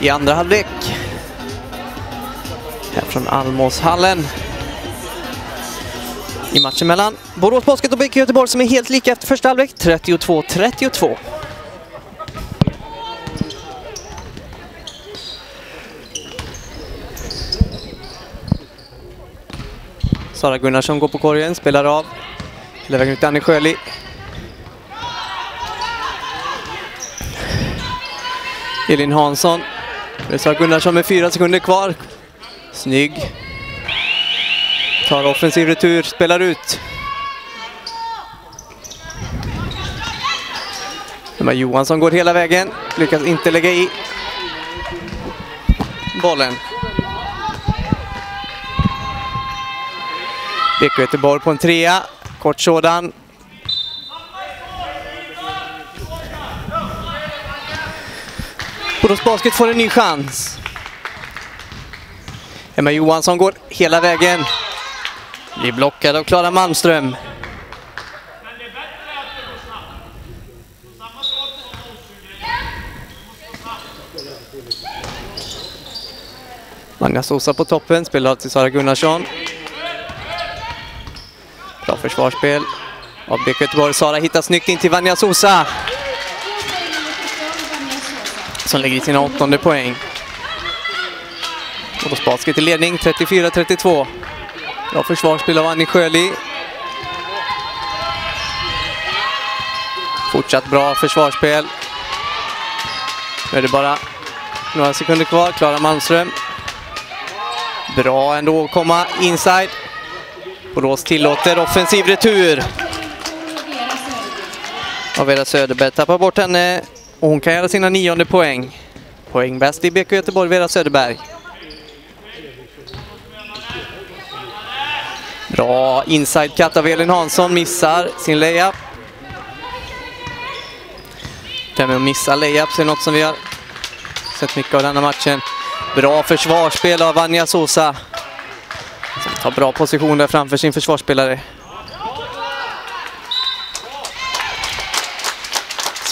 i andra halvlek. Här från Almåshallen. I matchen mellan Borås Basket och BK Göteborg som är helt lika efter första halvlek, 32-32. Sara Gunnarsson går på korgen, spelar av. Hela vägen ut till Annie Sjöli. Elin Hansson. Det Gunnarsson med fyra sekunder kvar. Snygg. Tar offensiv retur, spelar ut. Emma Johansson går hela vägen, lyckas inte lägga i bollen. BK Göteborg på en trea, kort sådan. Borås Basket får en ny chans. Emma Johansson går hela vägen. Blir blockad av Klara Malmström. Magna Sosa på toppen, spelar till Sara Gunnarsson. Bra försvarsspel av BK Göteborg. Sara hittar snyggt in till Vanja Sosa. Som lägger i sina åttonde poäng. Och Basket i ledning, 34-32. Bra försvarsspel av Annie Sjöli. Fortsatt bra försvarsspel. Nu är det bara några sekunder kvar. Klara Malmström. Bra ändå att komma inside. Borås tillåter offensiv retur. Och Vera Söderberg tappar bort henne och hon kan göra sina nionde poäng. Poängbäst i BK Göteborg, Vera Söderberg. Bra inside cut av Elin Hansson, missar sin layup. Det med att missa layups är något som vi har sett mycket av denna matchen. Bra försvarsspel av Vanja Sosa. Som tar bra position där framför sin försvarsspelare.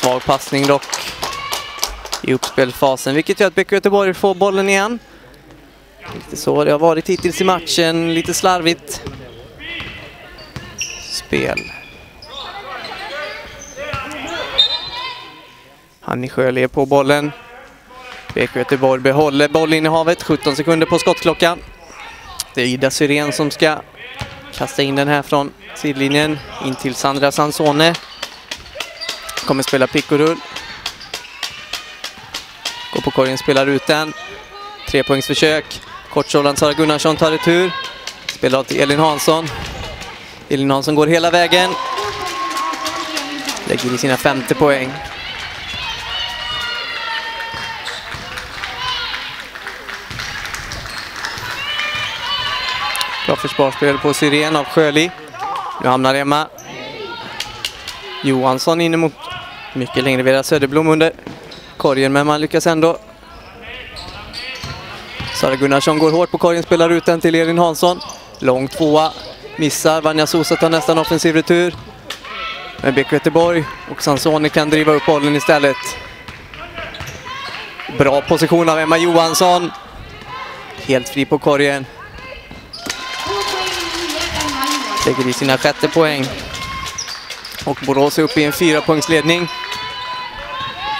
Svag passning dock i uppspelfasen, vilket gör att BK Göteborg får bollen igen. Lite så det har varit hittills i matchen, lite slarvigt spel. Hanni Sjöli är på bollen. BK Göteborg behåller bollinnehavet, 17 sekunder på skottklockan. Det är Ida Syrén som ska kasta in den här från sidlinjen in till Sandra Sansone. Kommer spela pick och rull. Går på korgen, spelar ut den. Trepoängsförsök. Kortsållan Sara Gunnarsson tar retur. Spelar av till Elin Hansson. Elin Hansson går hela vägen. Lägger i sina femte poäng. Bra försvarsspel på Syrén, av Sjöli. Nu hamnar Emma Johansson inne mot mycket längre Vera Söderblom under korgen, men man lyckas ändå. Sara Gunnarsson går hårt på korgen, spelar ut den till Elin Hansson. Lång tvåa, missar. Vanja Sosa tar nästan offensiv retur. Men BK Göteborg och Sansoni kan driva upp bollen istället. Bra position av Emma Johansson. Helt fri på korgen. Lägger i sina sjätte poäng. Och Borås är uppe i en fyrapoängsledning.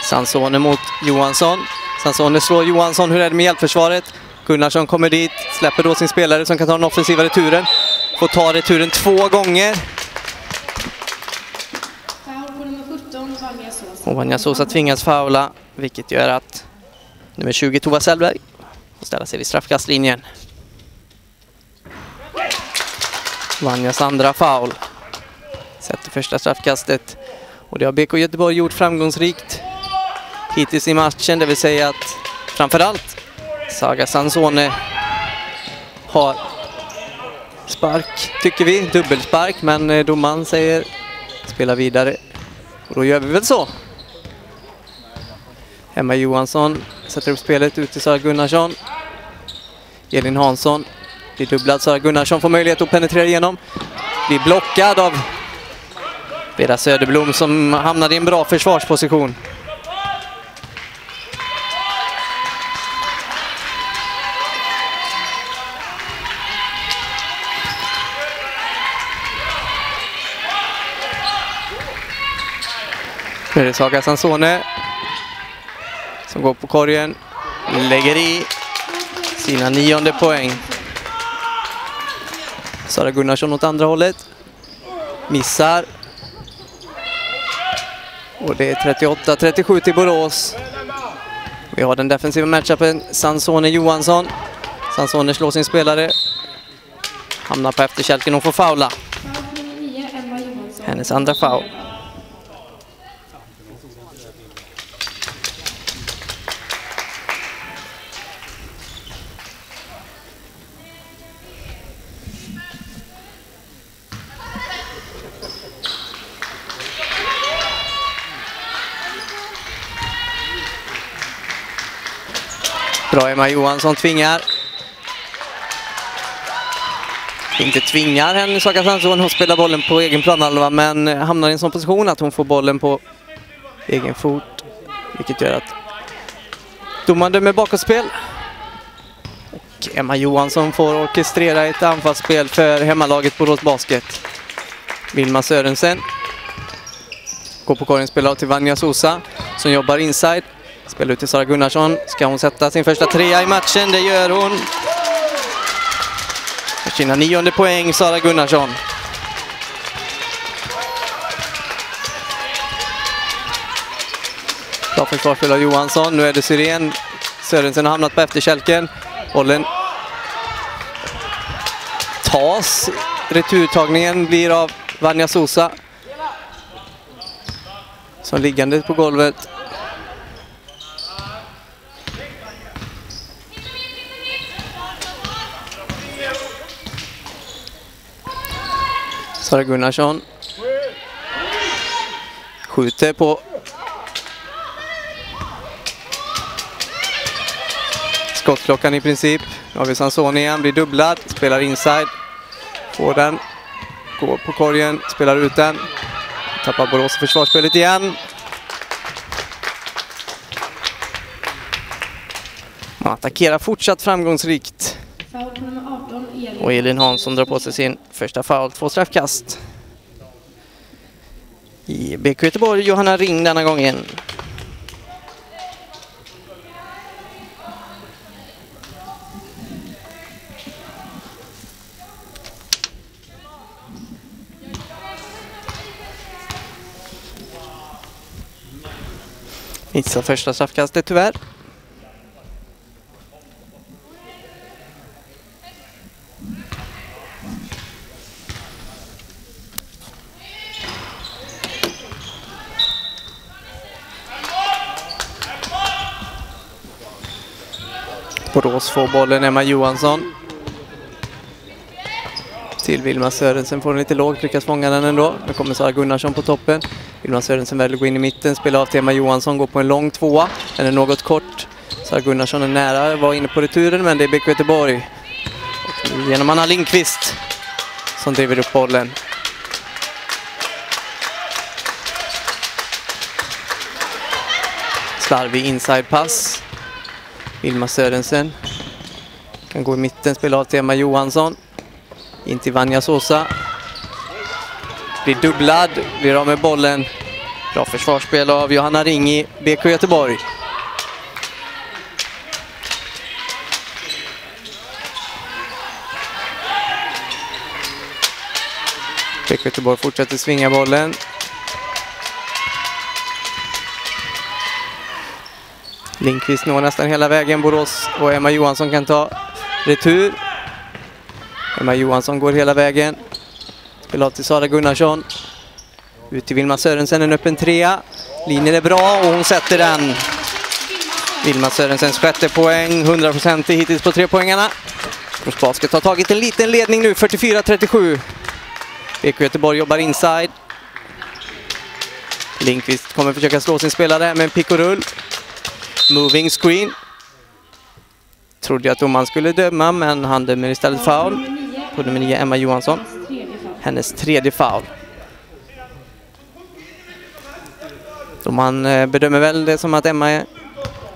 Sansone mot Johansson. Sansone slår Johansson. Hur är det med hjälpförsvaret? Gunnarsson kommer dit, släpper då sin spelare som kan ta den offensiva returen. Får ta returen två gånger. Och Vanja Sosa tvingas faula, vilket gör att nummer 20 Tova Sellberg får ställa sig vid straffkastlinjen. Vanjas andra foul. Sätter första straffkastet. Och det har BK Göteborg gjort framgångsrikt hittills i matchen. Det vill säga att framförallt Saga Sansone har spark, tycker vi. Dubbelspark, men eh, domaren säger spela vidare. Och då gör vi väl så. Emma Johansson sätter upp spelet ut till Sara Gunnarsson. Elin Hansson blir dubblad. Sara Gunnarsson får möjlighet att penetrera igenom. Blir blockad av Vera Söderblom som hamnade i en bra försvarsposition. Nu är det Saga Sansone som går på korgen, lägger i sina nionde poäng. Sara Gunnarsson åt andra hållet. Missar. Och det är 38-37 till Borås. Vi har den defensiva matchupen Sansone Johansson. Sansone slår sin spelare. Hamnar på efterkälken och får faula. Hennes andra foul. Bra Emma Johansson tvingar. Inte tvingar henne Saga Sansson, hon spelar bollen på egen planhalva men hamnar i en sån position att hon får bollen på egen fot. Vilket gör att domaren dömer bakåtspel. Och Emma Johansson får orkestrera ett anfallsspel för hemmalaget Borås Basket. Vilma Sörensen går på korgen, spelar till Vanja Sosa som jobbar inside. Spelar ut till Sara Gunnarsson. Ska hon sätta sin första trea i matchen? Det gör hon. Sina nionde poäng, Sara Gunnarsson. Bra försvarsspel av Johansson. Nu är det Syrén. Sörensen har hamnat på efterkälken. Bollen tas. Returtagningen blir av Vanja Sosa. Som liggande på golvet. Sara Gunnarsson. Skjuter på skottklockan i princip. Nu har vi Sansoni igen, blir dubblad, spelar inside. Får den, går på korgen, spelar ut den. Tappar Borås försvarsspelet igen. Man attackerar fortsatt framgångsrikt. Och Elin Hansson drar på sig sin första foul, två straffkast. I BK Göteborg, Johanna Ring denna gången. Missar första straffkastet tyvärr. Borås får bollen, Emma Johansson. Till Vilma Sörensen får den lite lågt, lyckas fånga den ändå. Nu kommer Sara Gunnarsson på toppen. Vilma Sörensen väljer att gå in i mitten, spelar av till Emma Johansson, går på en lång tvåa. Den är något kort. Sara Gunnarsson är nära, var inne på returen, men det är BK Göteborg. Och genom Anna Lindqvist som driver upp bollen. Slarvig inside-pass. Vilma Sörensen. Kan gå i mitten, spela av till Emma Johansson. In till Vanja Sosa. Blir dubblad, blir av med bollen. Bra försvarsspel av Johanna Ring i BK Göteborg. BK Göteborg fortsätter svinga bollen. Lindqvist når nästan hela vägen. Borås och Emma Johansson kan ta retur. Emma Johansson går hela vägen. Spelar till Sara Gunnarsson. Ut till Vilma Sörensen, en öppen trea. Linjen är bra och hon sätter den. Vilma Sörensens sjätte poäng, 100% hittills på trepoängarna. Basket har tagit en liten ledning nu, 44-37. BK Göteborg jobbar inside. Lindqvist kommer försöka slå sin spelare med en pick och rull. Moving screen. Trodde jag att domaren skulle döma, men han dömer istället foul på nummer 9, Emma Johansson. Hennes tredje foul. Domaren eh, bedömer väl det som att Emma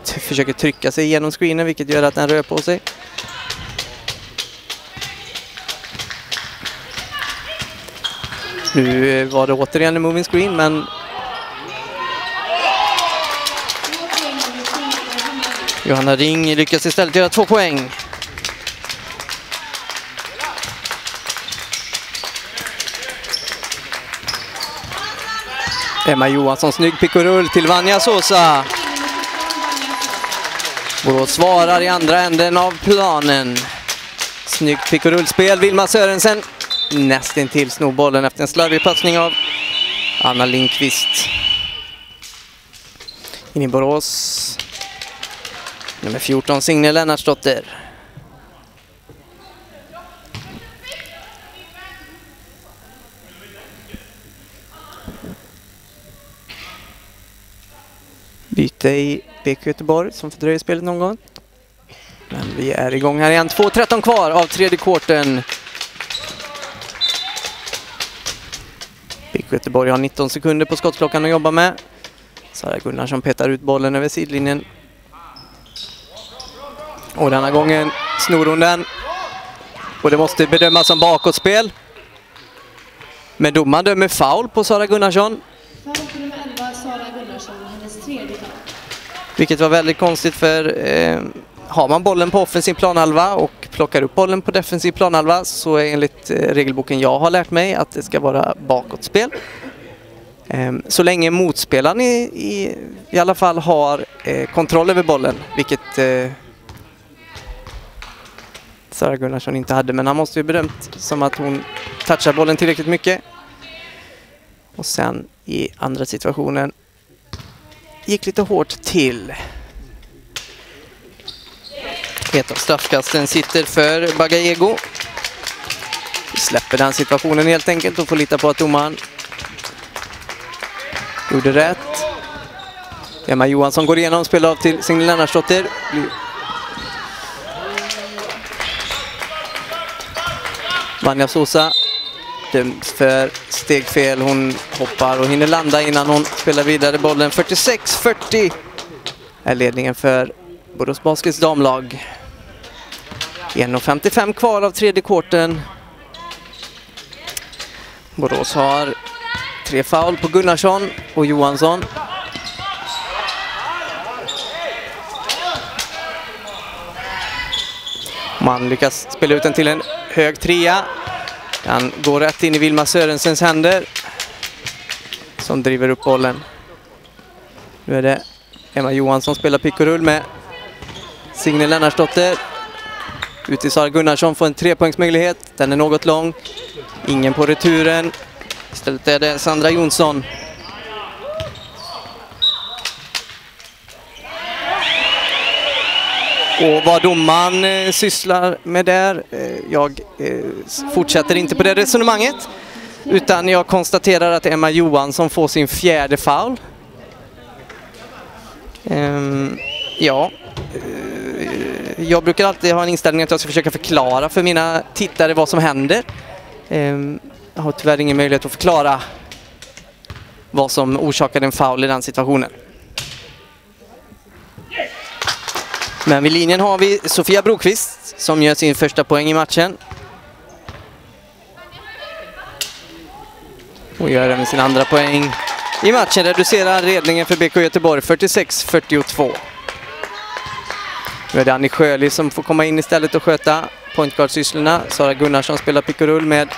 försöker trycka sig igenom screenen, vilket gör att den rör på sig. Nu eh, var det återigen en moving screen, men Johanna Ring lyckas istället göra två poäng. Emma Johansson, snygg pick och rull till Vanja Sosa. Borås svarar i andra änden av planen. Snyggt pick och rullspel. Vilma Sörensen nästintill snor bollen efter en slarvig passning av Anna Lindqvist. In i Borås. Nummer 14, Signe Lennartsdotter. Byte i BK Göteborg som fördröjer spelet någon gång. Men vi är igång här igen. 2.13 kvar av tredje korten. BK Göteborg har 19 sekunder på skottklockan att jobba med. Sara Gunnarsson petar ut bollen över sidlinjen. Och denna gången snor hon den. Och det måste bedömas som bakåtspel. Men domaren dömer foul på Sara Gunnarsson. Vilket var väldigt konstigt för eh, har man bollen på offensiv planhalva och plockar upp bollen på defensiv planhalva så är enligt eh, regelboken jag har lärt mig att det ska vara bakåtspel. Eh, så länge motspelaren i, i, i alla fall har eh, kontroll över bollen, vilket eh, Sara Gunnarsson inte hade, men han måste ju bedömt som att hon touchar bollen tillräckligt mycket. Och sen i andra situationen gick lite hårt till. Ett av straffkasten sitter för Bagayego. Vi släpper den situationen helt enkelt och får lita på att domaren gjorde rätt. Emma Johansson går igenom, spelar av till Signe Lennartsdotter. Vanja Sosa döms för stegfel. Hon hoppar och hinner landa innan hon spelar vidare bollen. 46-40 är ledningen för Borås Baskets damlag. 1.55 kvar av tredje korten. Borås har tre foul på Gunnarsson och Johansson. Man lyckas spela ut den till en hög trea. Den går rätt in i Vilma Sörensens händer. Som driver upp bollen. Nu är det Emma Johansson som spelar pick och rull med Signe Lennartsdotter. Ut till Sara Gunnarsson får en trepoängsmöjlighet. Den är något lång. Ingen på returen. Istället är det Sandra Jonsson. Och vad domaren eh, sysslar med där, eh, jag eh, fortsätter inte på det resonemanget. Utan jag konstaterar att Emma Johansson får sin fjärde foul. Ehm, ja, eh, jag brukar alltid ha en inställning att jag ska försöka förklara för mina tittare vad som händer. Ehm, jag har tyvärr ingen möjlighet att förklara vad som orsakade en foul i den situationen. Men vid linjen har vi Sofia Brokvist som gör sin första poäng i matchen. Och gör även sin andra poäng i matchen. Reducerar ledningen för BK Göteborg 46-42. Nu är det Annie Sjöli som får komma in istället och sköta pointguard-sysslorna. Sara Gunnarsson spelar pick och rull med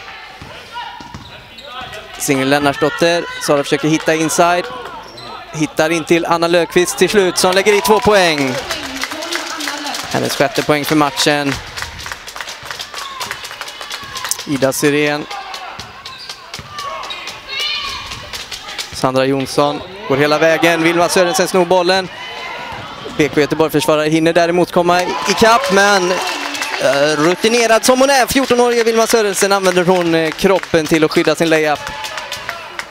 Signe Lennartsdotter. Sara försöker hitta inside. Hittar in till Anna Löfqvist till slut som lägger i två poäng. Hennes sjätte poäng för matchen. Ida Syrén. Sandra Jonsson går hela vägen. Vilma Sörensen snor bollen. BK Göteborg-försvarare hinner däremot komma ikapp, men eh, rutinerad som hon är, 14-åriga Vilma Sörensen, använder hon eh, kroppen till att skydda sin layup.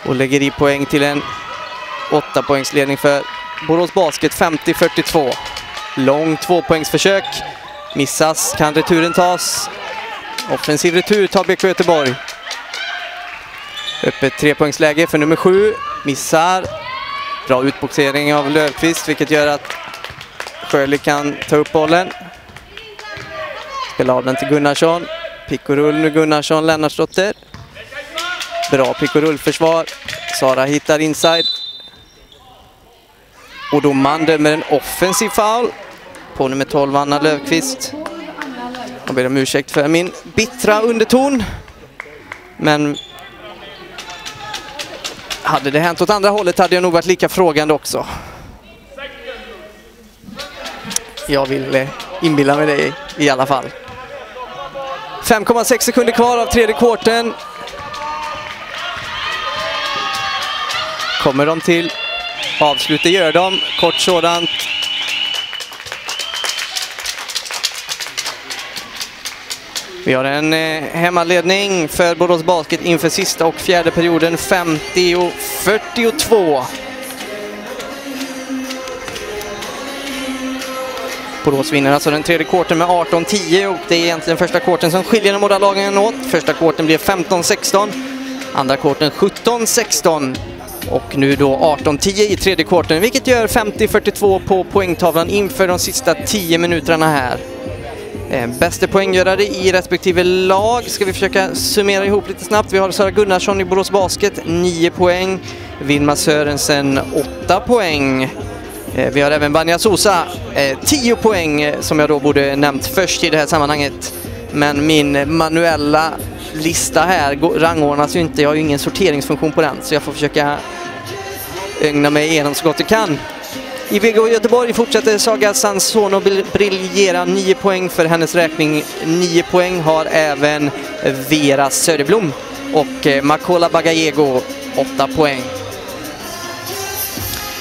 Och lägger i poäng till en åtta poängsledning för Borås Basket, 50-42. Lång tvåpoängsförsök. Missas. Kan returen tas? Offensiv retur tar BK Göteborg. Öppet trepoängsläge för nummer sju. Missar. Bra utboxering av Löfqvist vilket gör att Sjöli kan ta upp bollen. Spelar av den till Gunnarsson. Pick och rull nu Gunnarsson, Lennartsdotter. Bra pick och rullförsvar. Sara hittar inside. Och domaren dömer en offensiv foul på nummer 12 Anna Löfqvist. Jag ber om ursäkt för min bittra underton. Men hade det hänt åt andra hållet hade jag nog varit lika frågande också. Jag vill eh, inbilla mig det i alla fall. 5,6 sekunder kvar av tredje kvarten. Kommer de till avslut, det gör de. Kort sådant. Vi har en eh, hemmaledning för Borås Basket inför sista och fjärde perioden 50-42. Borås vinner alltså den tredje kvarten med 18-10 och det är egentligen första kvarten som skiljer de båda lagen åt. Första kvarten blir 15-16, andra kvarten 17-16 och nu då 18-10 i tredje kvarten vilket gör 50-42 på poängtavlan inför de sista 10 minuterna här. Eh, poänggörare i respektive lag ska vi försöka summera ihop lite snabbt. Vi har Sara Gunnarsson i Borås Basket, 9 poäng. Vilma Sörensen, 8 poäng. Eh, vi har även Vanja Sosa, 10 eh, poäng eh, som jag då borde nämnt först i det här sammanhanget. Men min manuella lista här rangordnas ju inte, jag har ju ingen sorteringsfunktion på den så jag får försöka ögna mig igenom så gott jag kan. I VGH Göteborg fortsätter Saga Sansono briljera. 9 poäng för hennes räkning. 9 poäng har även Vera Söderblom och eh, Makola Bagayego 8 poäng.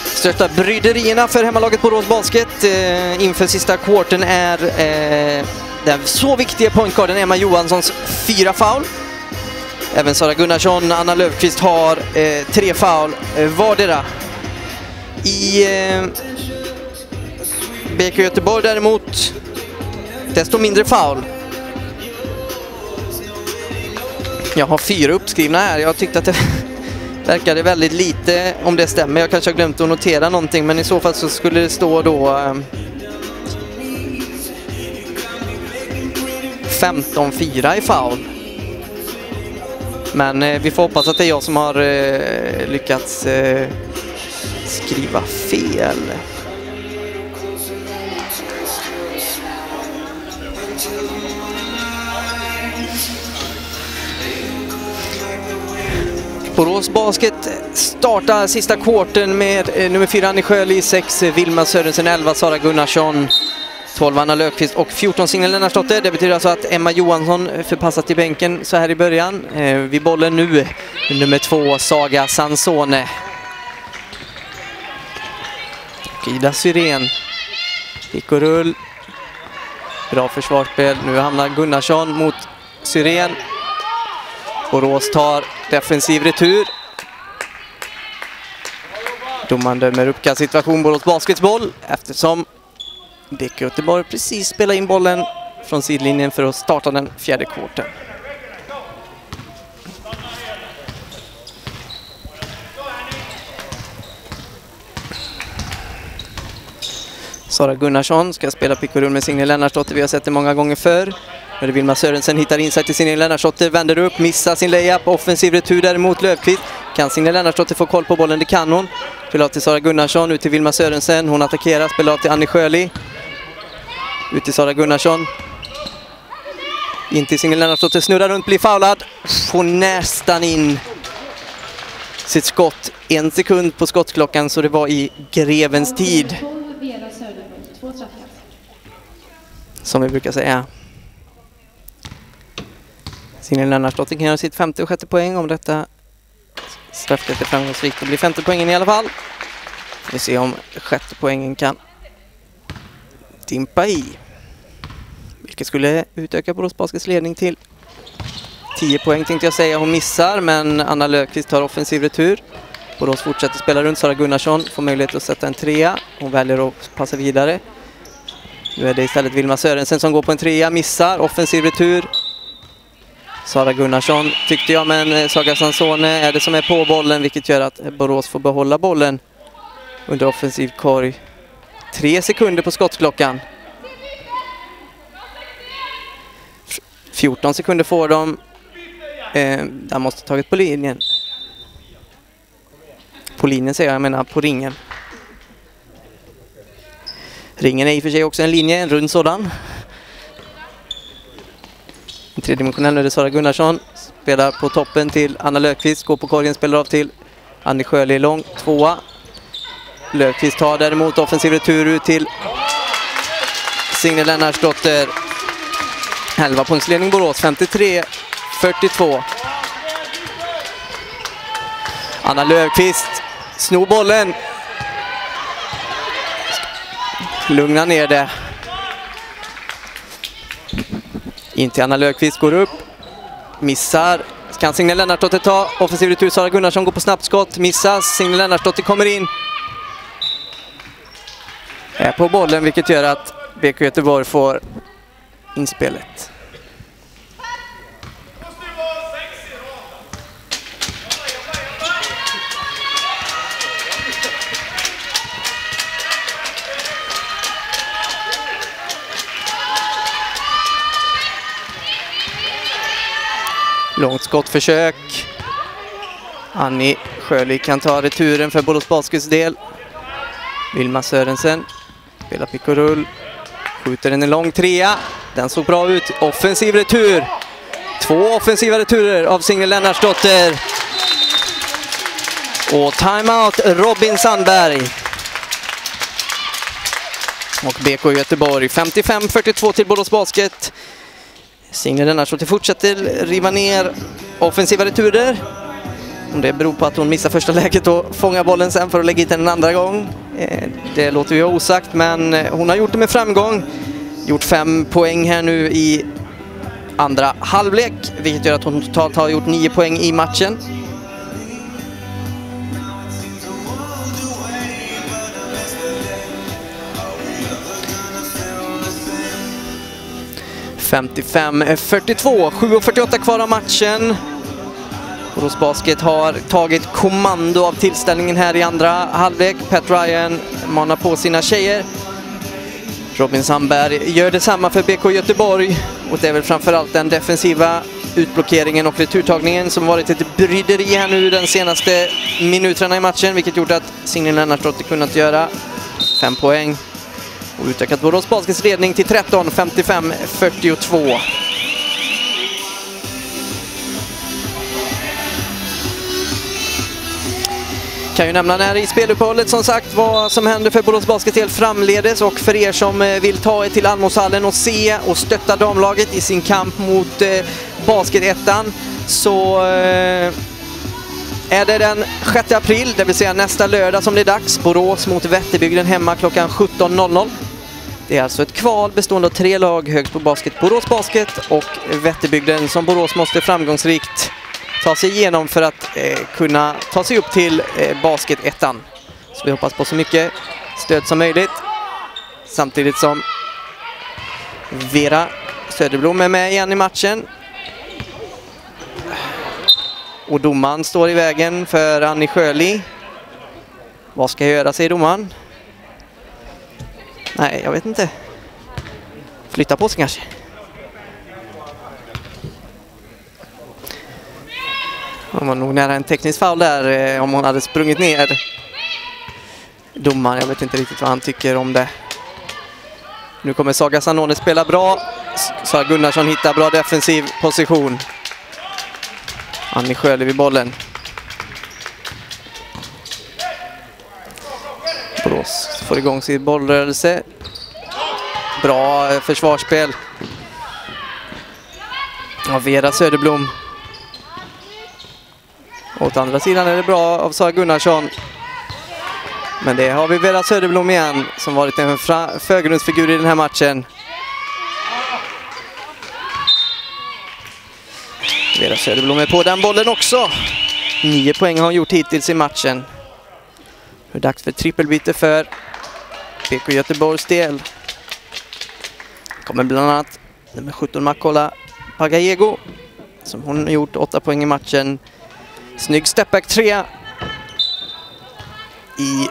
Största bryderierna för hemmalaget Borås Basket eh, inför sista kvarten är eh, den så viktiga pointguarden Emma Johanssons fyra foul. Även Sara Gunnarsson, och Anna Löfqvist har eh, tre foul eh, vardera. I eh, BK Göteborg däremot, desto mindre foul. Jag har fyra uppskrivna här. Jag tyckte att det verkade väldigt lite, om det stämmer. Jag kanske har glömt att notera någonting, men i så fall så skulle det stå då eh, 15-4 i foul. Men eh, vi får hoppas att det är jag som har eh, lyckats eh, skriva fel. Borås Basket startar sista kvarten med eh, nummer 4 Annie Sjöli, 6 Vilma Sörensen, 11 Sara Gunnarsson, 12 Anna Löfqvist och 14 Signe Lennartsdotter. Det betyder alltså att Emma Johansson förpassas till bänken så här i början. Eh, vid bollen nu nummer 2 Saga Sansone. Ida Syrén. rull. Bra försvarsspel. Nu hamnar Gunnarsson mot Syrén. Borås tar defensiv retur. Domaren dömer upp situation Borås basketboll eftersom BK Göteborg precis spelar in bollen från sidlinjen för att starta den fjärde kvarten. Sara Gunnarsson ska spela pickorull med Signe Lennartsdotter. Vi har sett det många gånger förr. Men Vilma Sörensen hittar in sig till Signe Lennartsdotter, vänder upp, missar sin layup. Offensiv retur däremot Löfqvist. Kan Signe Lennartsdotter få koll på bollen? Det kan hon. Spelar till Sara Gunnarsson, ut till Vilma Sörensen. Hon attackerar, spelar till Annie Sjöli. Ut till Sara Gunnarsson. In till Signe Lennartsdotter, snurrar runt, blir foulad. Får nästan in sitt skott. En sekund på skottklockan så det var i grevens tid. Som vi brukar säga. Signe Lennartsdotter kan göra sitt femte och sjätte poäng om detta straffkast är framgångsrikt. Det blir femte poängen i alla fall. Får vi se om sjätte poängen kan dimpa i. Vilket skulle utöka Borås Baskets ledning till 10 poäng tänkte jag säga. Hon missar men Anna Löfqvist tar offensiv retur. Borås fortsätter spela runt. Sara Gunnarsson får möjlighet att sätta en trea. Hon väljer att passa vidare. Nu är det istället Vilma Sörensen som går på en trea, missar, offensiv retur. Sara Gunnarsson tyckte jag, men eh, Saga Sansone är det som är på bollen, vilket gör att Borås får behålla bollen under offensiv korg. Tre sekunder på skottklockan. 14 sekunder får de. Eh, där måste tagit på linjen. På linjen säger jag, jag menar på ringen. Ringen är i och för sig också en linje, en rund sådan. En tredimensionell nu är det Sara Gunnarsson. Spelar på toppen till Anna Löfqvist, går på korgen, spelar av till Annie Sjöli lång, tvåa. Löfqvist tar däremot offensiv retur ut till Signe Lennartsdotter. 11 poängsledning Borås, 53-42. Anna Löfqvist snor bollen. Lugna ner det. In till Anna Löfqvist, går upp. Missar. Kan Signe Lennartsdotter ta? Offensiv retur, Sara Gunnarsson går på snabbt skott. Missas. Signe Lennartsdotter kommer in. Är på bollen, vilket gör att BK Göteborg får inspelet. Långt skottförsök. Annie Sjölig kan ta returen för Borås Baskets del. Vilma Sörensen spelar pick och rull. Skjuter en lång trea. Den såg bra ut. Offensiv retur. Två offensiva returer av Signe Lennartsdotter. Och timeout Robin Sandberg. Och BK Göteborg 55-42 till Borås Basket. Signe Lennartsdotter fortsätter riva ner offensiva returer. Om det beror på att hon missar första läget och fångar bollen sen för att lägga hit den en andra gång. Eh, det låter ju osagt, men eh, hon har gjort det med framgång. Gjort fem poäng här nu i andra halvlek, vilket gör att hon totalt har gjort nio poäng i matchen. ...55-42, 7.48 kvar av matchen. Borås Basket har tagit kommando av tillställningen här i andra halvlek. Pat Ryan manar på sina tjejer. Robin Sandberg gör detsamma för BK Göteborg. Och det är väl framförallt den defensiva utblockeringen och returtagningen som varit ett bryderi här nu de senaste minuterna i matchen, vilket gjort att Signe Lennartsdotter kunnat göra fem poäng och utökat Borås Baskets ledning till 13, 55-42. Kan ju nämna när i speluppehållet som sagt vad som händer för Borås Basket helt framledes och för er som eh, vill ta er till Almoshallen och se och stötta damlaget i sin kamp mot eh, Basketettan så eh, är det den 6 april, det vill säga nästa lördag som det är dags. Borås mot Vätterbygden hemma klockan 17.00. Det är alltså ett kval bestående av tre lag, Högsbo Basket, Borås Basket och Vätterbygden som Borås måste framgångsrikt ta sig igenom för att eh, kunna ta sig upp till eh, basketettan. Så vi hoppas på så mycket stöd som möjligt. Samtidigt som Vera Söderblom är med igen i matchen. Och domaren står i vägen för Annie Sjöli. Vad ska jag göra, säger domaren. Nej, jag vet inte. Flytta på sig kanske. Hon var nog nära en teknisk foul där eh, om hon hade sprungit ner domaren. Jag vet inte riktigt vad han tycker om det. Nu kommer Saga Sanone spela bra. Sara Gunnarsson hittar bra defensiv position. Annie Sjöle vid bollen. Borås får igång sin bollrörelse. Bra eh, försvarsspel. Av Vera Söderblom. Åt andra sidan är det bra av Sara Gunnarsson. Men det har vi Vera Söderblom igen som varit en förgrundsfigur i den här matchen. Vera Söderblom är på den bollen också. Nio poäng har hon gjort hittills i matchen. Det är dags för trippelbyte för BK Göteborgs del. Kommer bland annat nummer 17 Makola Pagayego som hon har gjort åtta poäng i matchen. Snygg stepback 3 i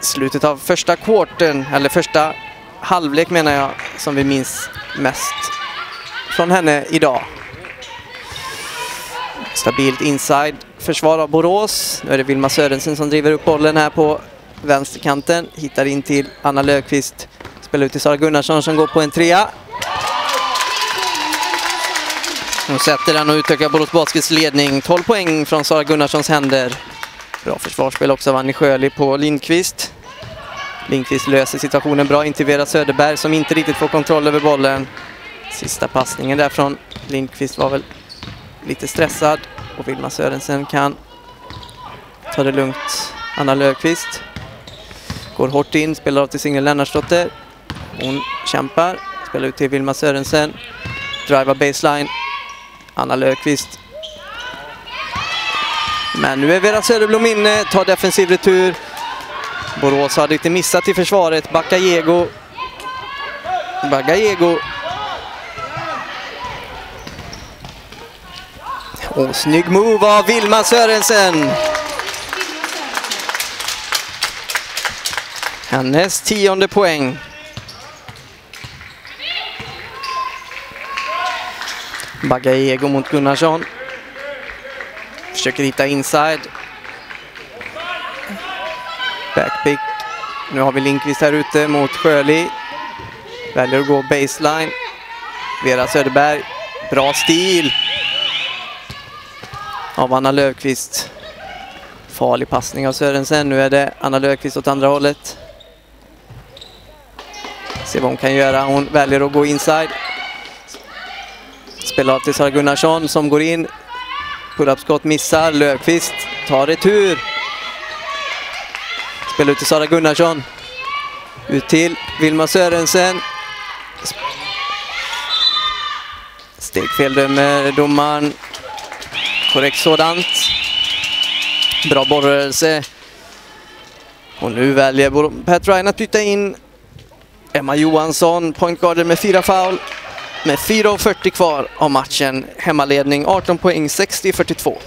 slutet av första kvarten, eller första halvlek menar jag, som vi minns mest från henne idag. Stabilt inside försvar av Borås. Nu är det Vilma Sörensen som driver upp bollen här på vänsterkanten. Hittar in till Anna Löfqvist. spelar ut till Sara Gunnarsson som går på en trea. Hon sätter den och utökar Borås Baskets ledning. 12 poäng från Sara Gunnarssons händer. Bra försvarsspel också av Annie Sjöli på Lindqvist. Lindqvist löser situationen bra in till Vera Söderberg som inte riktigt får kontroll över bollen. Sista passningen där från Lindqvist var väl lite stressad och Vilma Sörensen kan ta det lugnt. Anna Löfqvist går hårt in, spelar av till Signe Lennartsdotter. Hon kämpar, spelar ut till Vilma Sörensen. Driver baseline. Anna Löfqvist. Men nu är Vera Söderblom inne, tar defensiv retur. Borås har lite missat i försvaret. Bakayego. Diego. Och snygg move av Vilma Sörensen. Hennes tionde poäng. Bagayego mot Gunnarsson. Försöker hitta inside. Backpick. Nu har vi Linkvist här ute mot Sjöli. Väljer att gå baseline. Vera Söderberg. Bra stil. Av Anna Löfqvist. Farlig passning av Sörensen. Nu är det Anna Löfqvist åt andra hållet. Se vad hon kan göra. Hon väljer att gå inside. Spelar av till Sara Gunnarsson som går in. Pull-up-skott missar. Löfqvist tar retur. Spelar ut till Sara Gunnarsson. Ut till Vilma Sörensen. Stegfel dömer domaren. Korrekt sådant. Bra bollrörelse. Och nu väljer Pat Ryan att byta in Emma Johansson, pointguarden med fyra foul. Med 4.40 kvar av matchen. Hemmaledning 18 poäng, 60-42.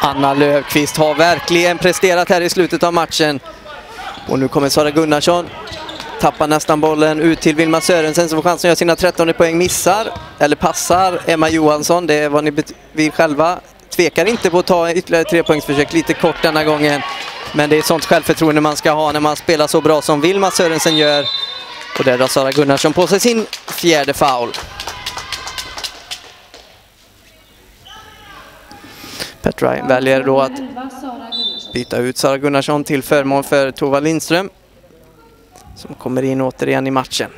Anna Löfqvist har verkligen presterat här i slutet av matchen. Och nu kommer Sara Gunnarsson. Tappar nästan bollen ut till Vilma Sörensen som får chansen att göra sina 13 poäng. Missar, eller passar, Emma Johansson. Det är vad ni vill själva. Tvekar inte på att ta ytterligare trepoängsförsök lite kort denna gången. Men det är sånt självförtroende man ska ha när man spelar så bra som Vilma Sörensen gör. Och där drar Sara Gunnarsson på sig sin fjärde foul. Pat Ryan väljer då att byta ut Sara Gunnarsson till förmån för Tova Lindström. Som kommer in återigen i matchen.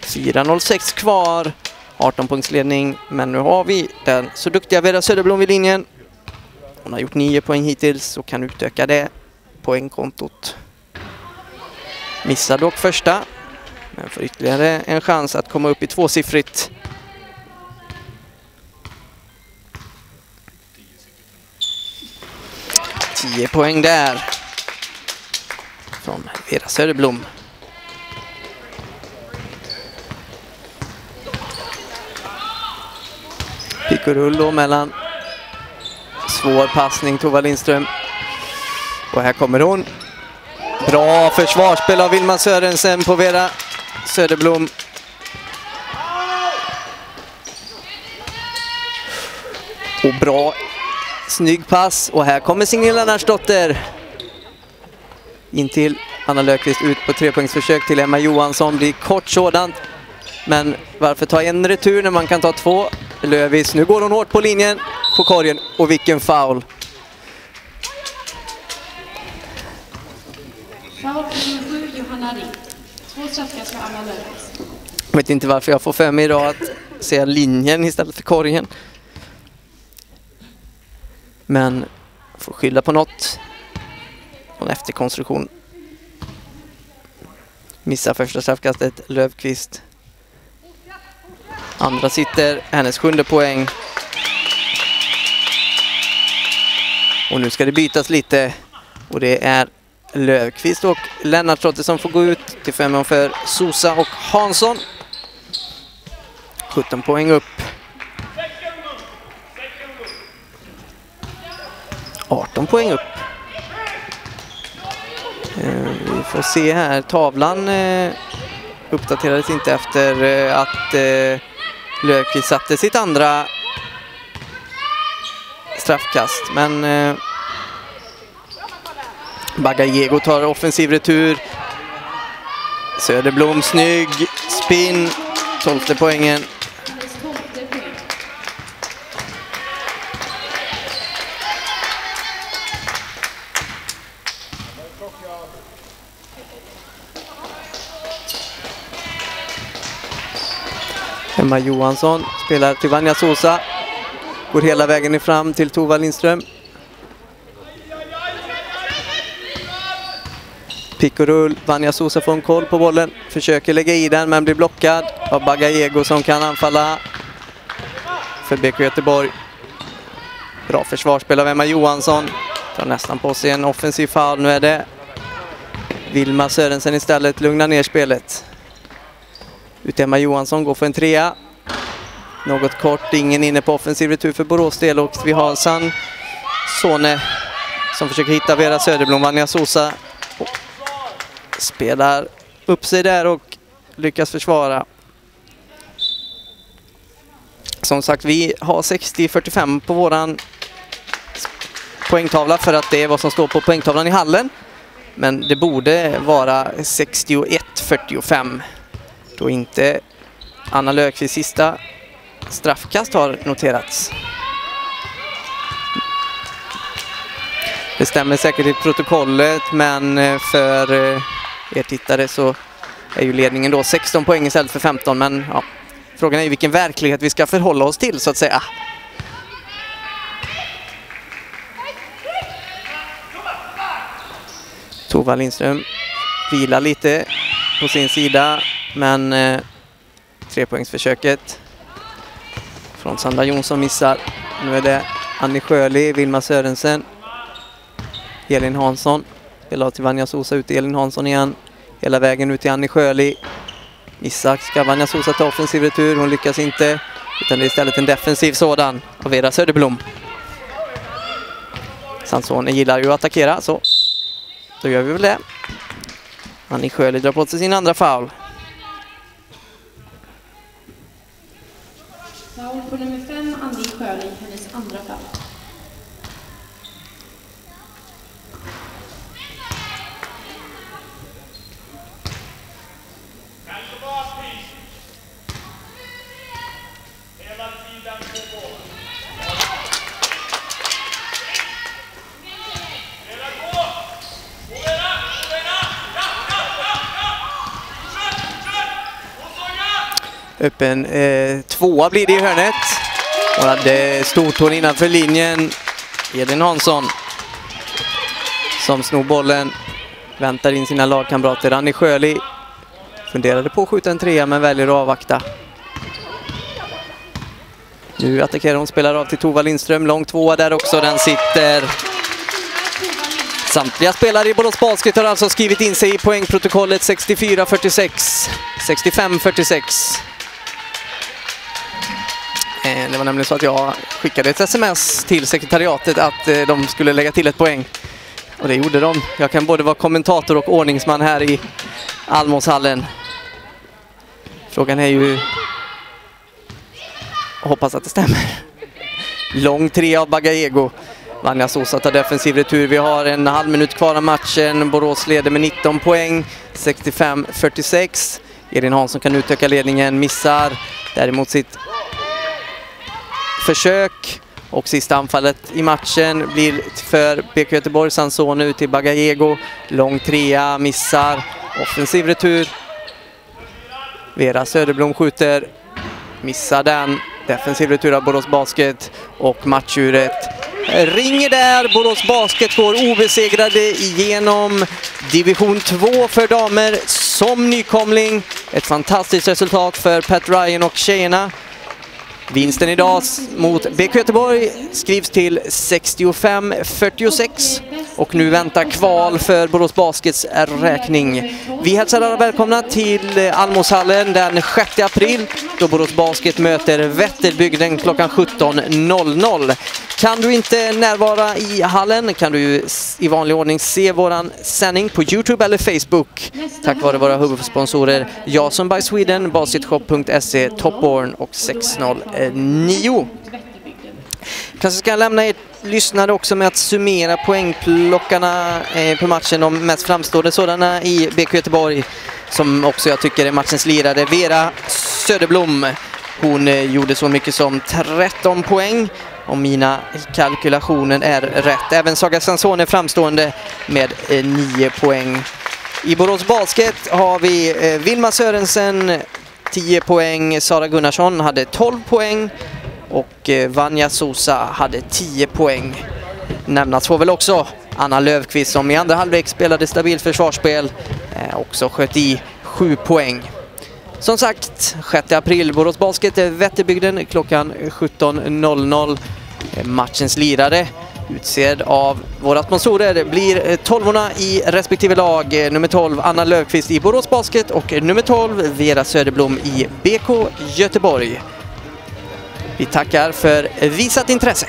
4.06 kvar. 18 poängsledning. Men nu har vi den så duktiga Vera Söderblom vid linjen. Hon har gjort 9 poäng hittills och kan utöka det poängkontot. Missar dock första. Men får ytterligare en chans att komma upp i tvåsiffrigt. Tio poäng där. Från Vera Söderblom. Picorullo mellan svår passning Tova Lindström. Och här kommer hon. Bra försvarsspel av Vilma Sörensen på Vera Söderblom. Och bra, snygg pass. Och här kommer Signilla Närsdotter. In till Anna Löfqvist ut på trepoängsförsök till Emma Johansson. Blir kort sådant. Men varför ta en retur när man kan ta två? Lövis, nu går hon hårt på linjen, på korgen och vilken foul. Foul Johanna Två för Anna Jag vet inte varför jag får för mig idag att säga linjen istället för korgen. Men får skylla på något. Och en efterkonstruktion. Missar första straffkastet, Löfqvist. Andra sitter, hennes sjunde poäng. Och nu ska det bytas lite. Och det är Löfqvist och Lennartsdotter som får gå ut till förmån för Sosa och Hansson. 17 poäng upp. 18 poäng upp. Eh, vi får se här, tavlan eh, uppdaterades inte efter eh, att eh, Löfqvist satte sitt andra straffkast. Men eh, Bagayego tar offensiv retur. Söderblom snygg spin. Tolfte poängen. Emma Johansson spelar till Vanja Sosa. Går hela vägen fram till Tova Lindström. Pick och rull. Vanja Sosa får en koll på bollen. Försöker lägga i den men blir blockad av Bagayego som kan anfalla för BK Göteborg. Bra försvarsspel av Emma Johansson. Tar nästan på sig en offensiv foul. Nu är det Vilma Sörensen istället. Lugnar ner spelet. Ut Emma Johansson går för en trea. Något kort, ingen inne på offensiv retur för Borås del och vi har San Sone som försöker hitta Vera Söderblom. Vanja Sosa spelar upp sig där och lyckas försvara. Som sagt, vi har 60-45 på våran poängtavla för att det är vad som står på poängtavlan i hallen. Men det borde vara 61-45 då inte Anna Löfqvists sista straffkast har noterats. Det stämmer säkert i protokollet men eh, för eh, er tittare så är ju ledningen då 16 poäng istället för 15 men ja, frågan är ju vilken verklighet vi ska förhålla oss till så att säga. Tova Lindström vilar lite på sin sida men eh, trepoängsförsöket från Sandra Jonsson missar. Nu är det Annie Sjöli, Vilma Sörensen, Elin Hansson. Spelar till Vanja Sosa ut till Elin Hansson igen. Hela vägen ut till Annie Sjöli. Missar. Ska Vanja Sosa ta offensiv retur? Hon lyckas inte. Utan det är istället en defensiv sådan av Vera Söderblom. Sansone gillar ju att attackera så då gör vi väl det. Annie Sjöli drar på sig sin andra foul. Foul på nummer Öppen eh, tvåa blir det i hörnet. Hon hade stortån innanför linjen. Edvin Hansson som snor bollen. Väntar in sina lagkamrater. Annie Sjöli funderade på att skjuta en trea men väljer att avvakta. Nu attackerar hon, spelar av till Tova Lindström. Lång tvåa där också, den sitter. Samtliga spelare i Borås Basket har alltså skrivit in sig i poängprotokollet 64-46. 65-46. Eh, det var nämligen så att jag skickade ett sms till sekretariatet att eh, de skulle lägga till ett poäng. Och det gjorde de. Jag kan både vara kommentator och ordningsman här i Almåshallen. Frågan är ju... Jag hoppas att det stämmer. Lång tre av Bagayego. Vanja Sosa tar defensiv retur. Vi har en halv minut kvar av matchen. Borås leder med 19 poäng. 65-46. Elin Hansson kan utöka ledningen, missar däremot sitt försök. Och sista anfallet i matchen blir för BK Göteborg. Sansone ut till Bagayego. Lång trea, missar. Offensiv retur. Vera Söderblom skjuter. Missar den. Defensiv retur av Borås Basket. Och matchuret ringer där. Borås Basket går obesegrade igenom division 2 för damer som nykomling. Ett fantastiskt resultat för Pat Ryan och tjejerna. Vinsten idag mot BK Göteborg skrivs till 65-46 och nu väntar kval för Borås Baskets räkning. Vi hälsar alla välkomna till eh, Almoshallen den 6 april då Borås Basket möter Vätterbygden klockan 17.00. Kan du inte närvara i hallen kan du i vanlig ordning se våran sändning på Youtube eller Facebook tack vare våra huvudsponsorer Jason by Sweden, Basketshop.se, Topborn och 60 Eh, nio. Kanske ska jag lämna er lyssnare också med att summera poängplockarna eh, på matchen, de mest framstående sådana i BK Göteborg, som också jag tycker är matchens lirare. Vera Söderblom, hon eh, gjorde så mycket som 13 poäng om mina kalkylationer är rätt. Även Saga Sansone framstående med 9 poäng. I Borås Basket har vi Vilma Sörensen 10 poäng, Sara Gunnarsson hade 12 poäng och eh, Vanja Sosa hade 10 poäng. Nämnas får väl också Anna Lövqvist som i andra halvlek spelade stabilt försvarsspel, eh, också sköt i 7 poäng. Som sagt, 6 april, Borås Basket, eh, Vätterbygden klockan 17.00. Matchens lirare utsedd av våra sponsorer blir eh, tolvorna i respektive lag. Eh, nummer 12 Anna Löfqvist i Borås Basket och eh, nummer 12 Vera Söderblom i BK Göteborg. Vi tackar för visat intresse.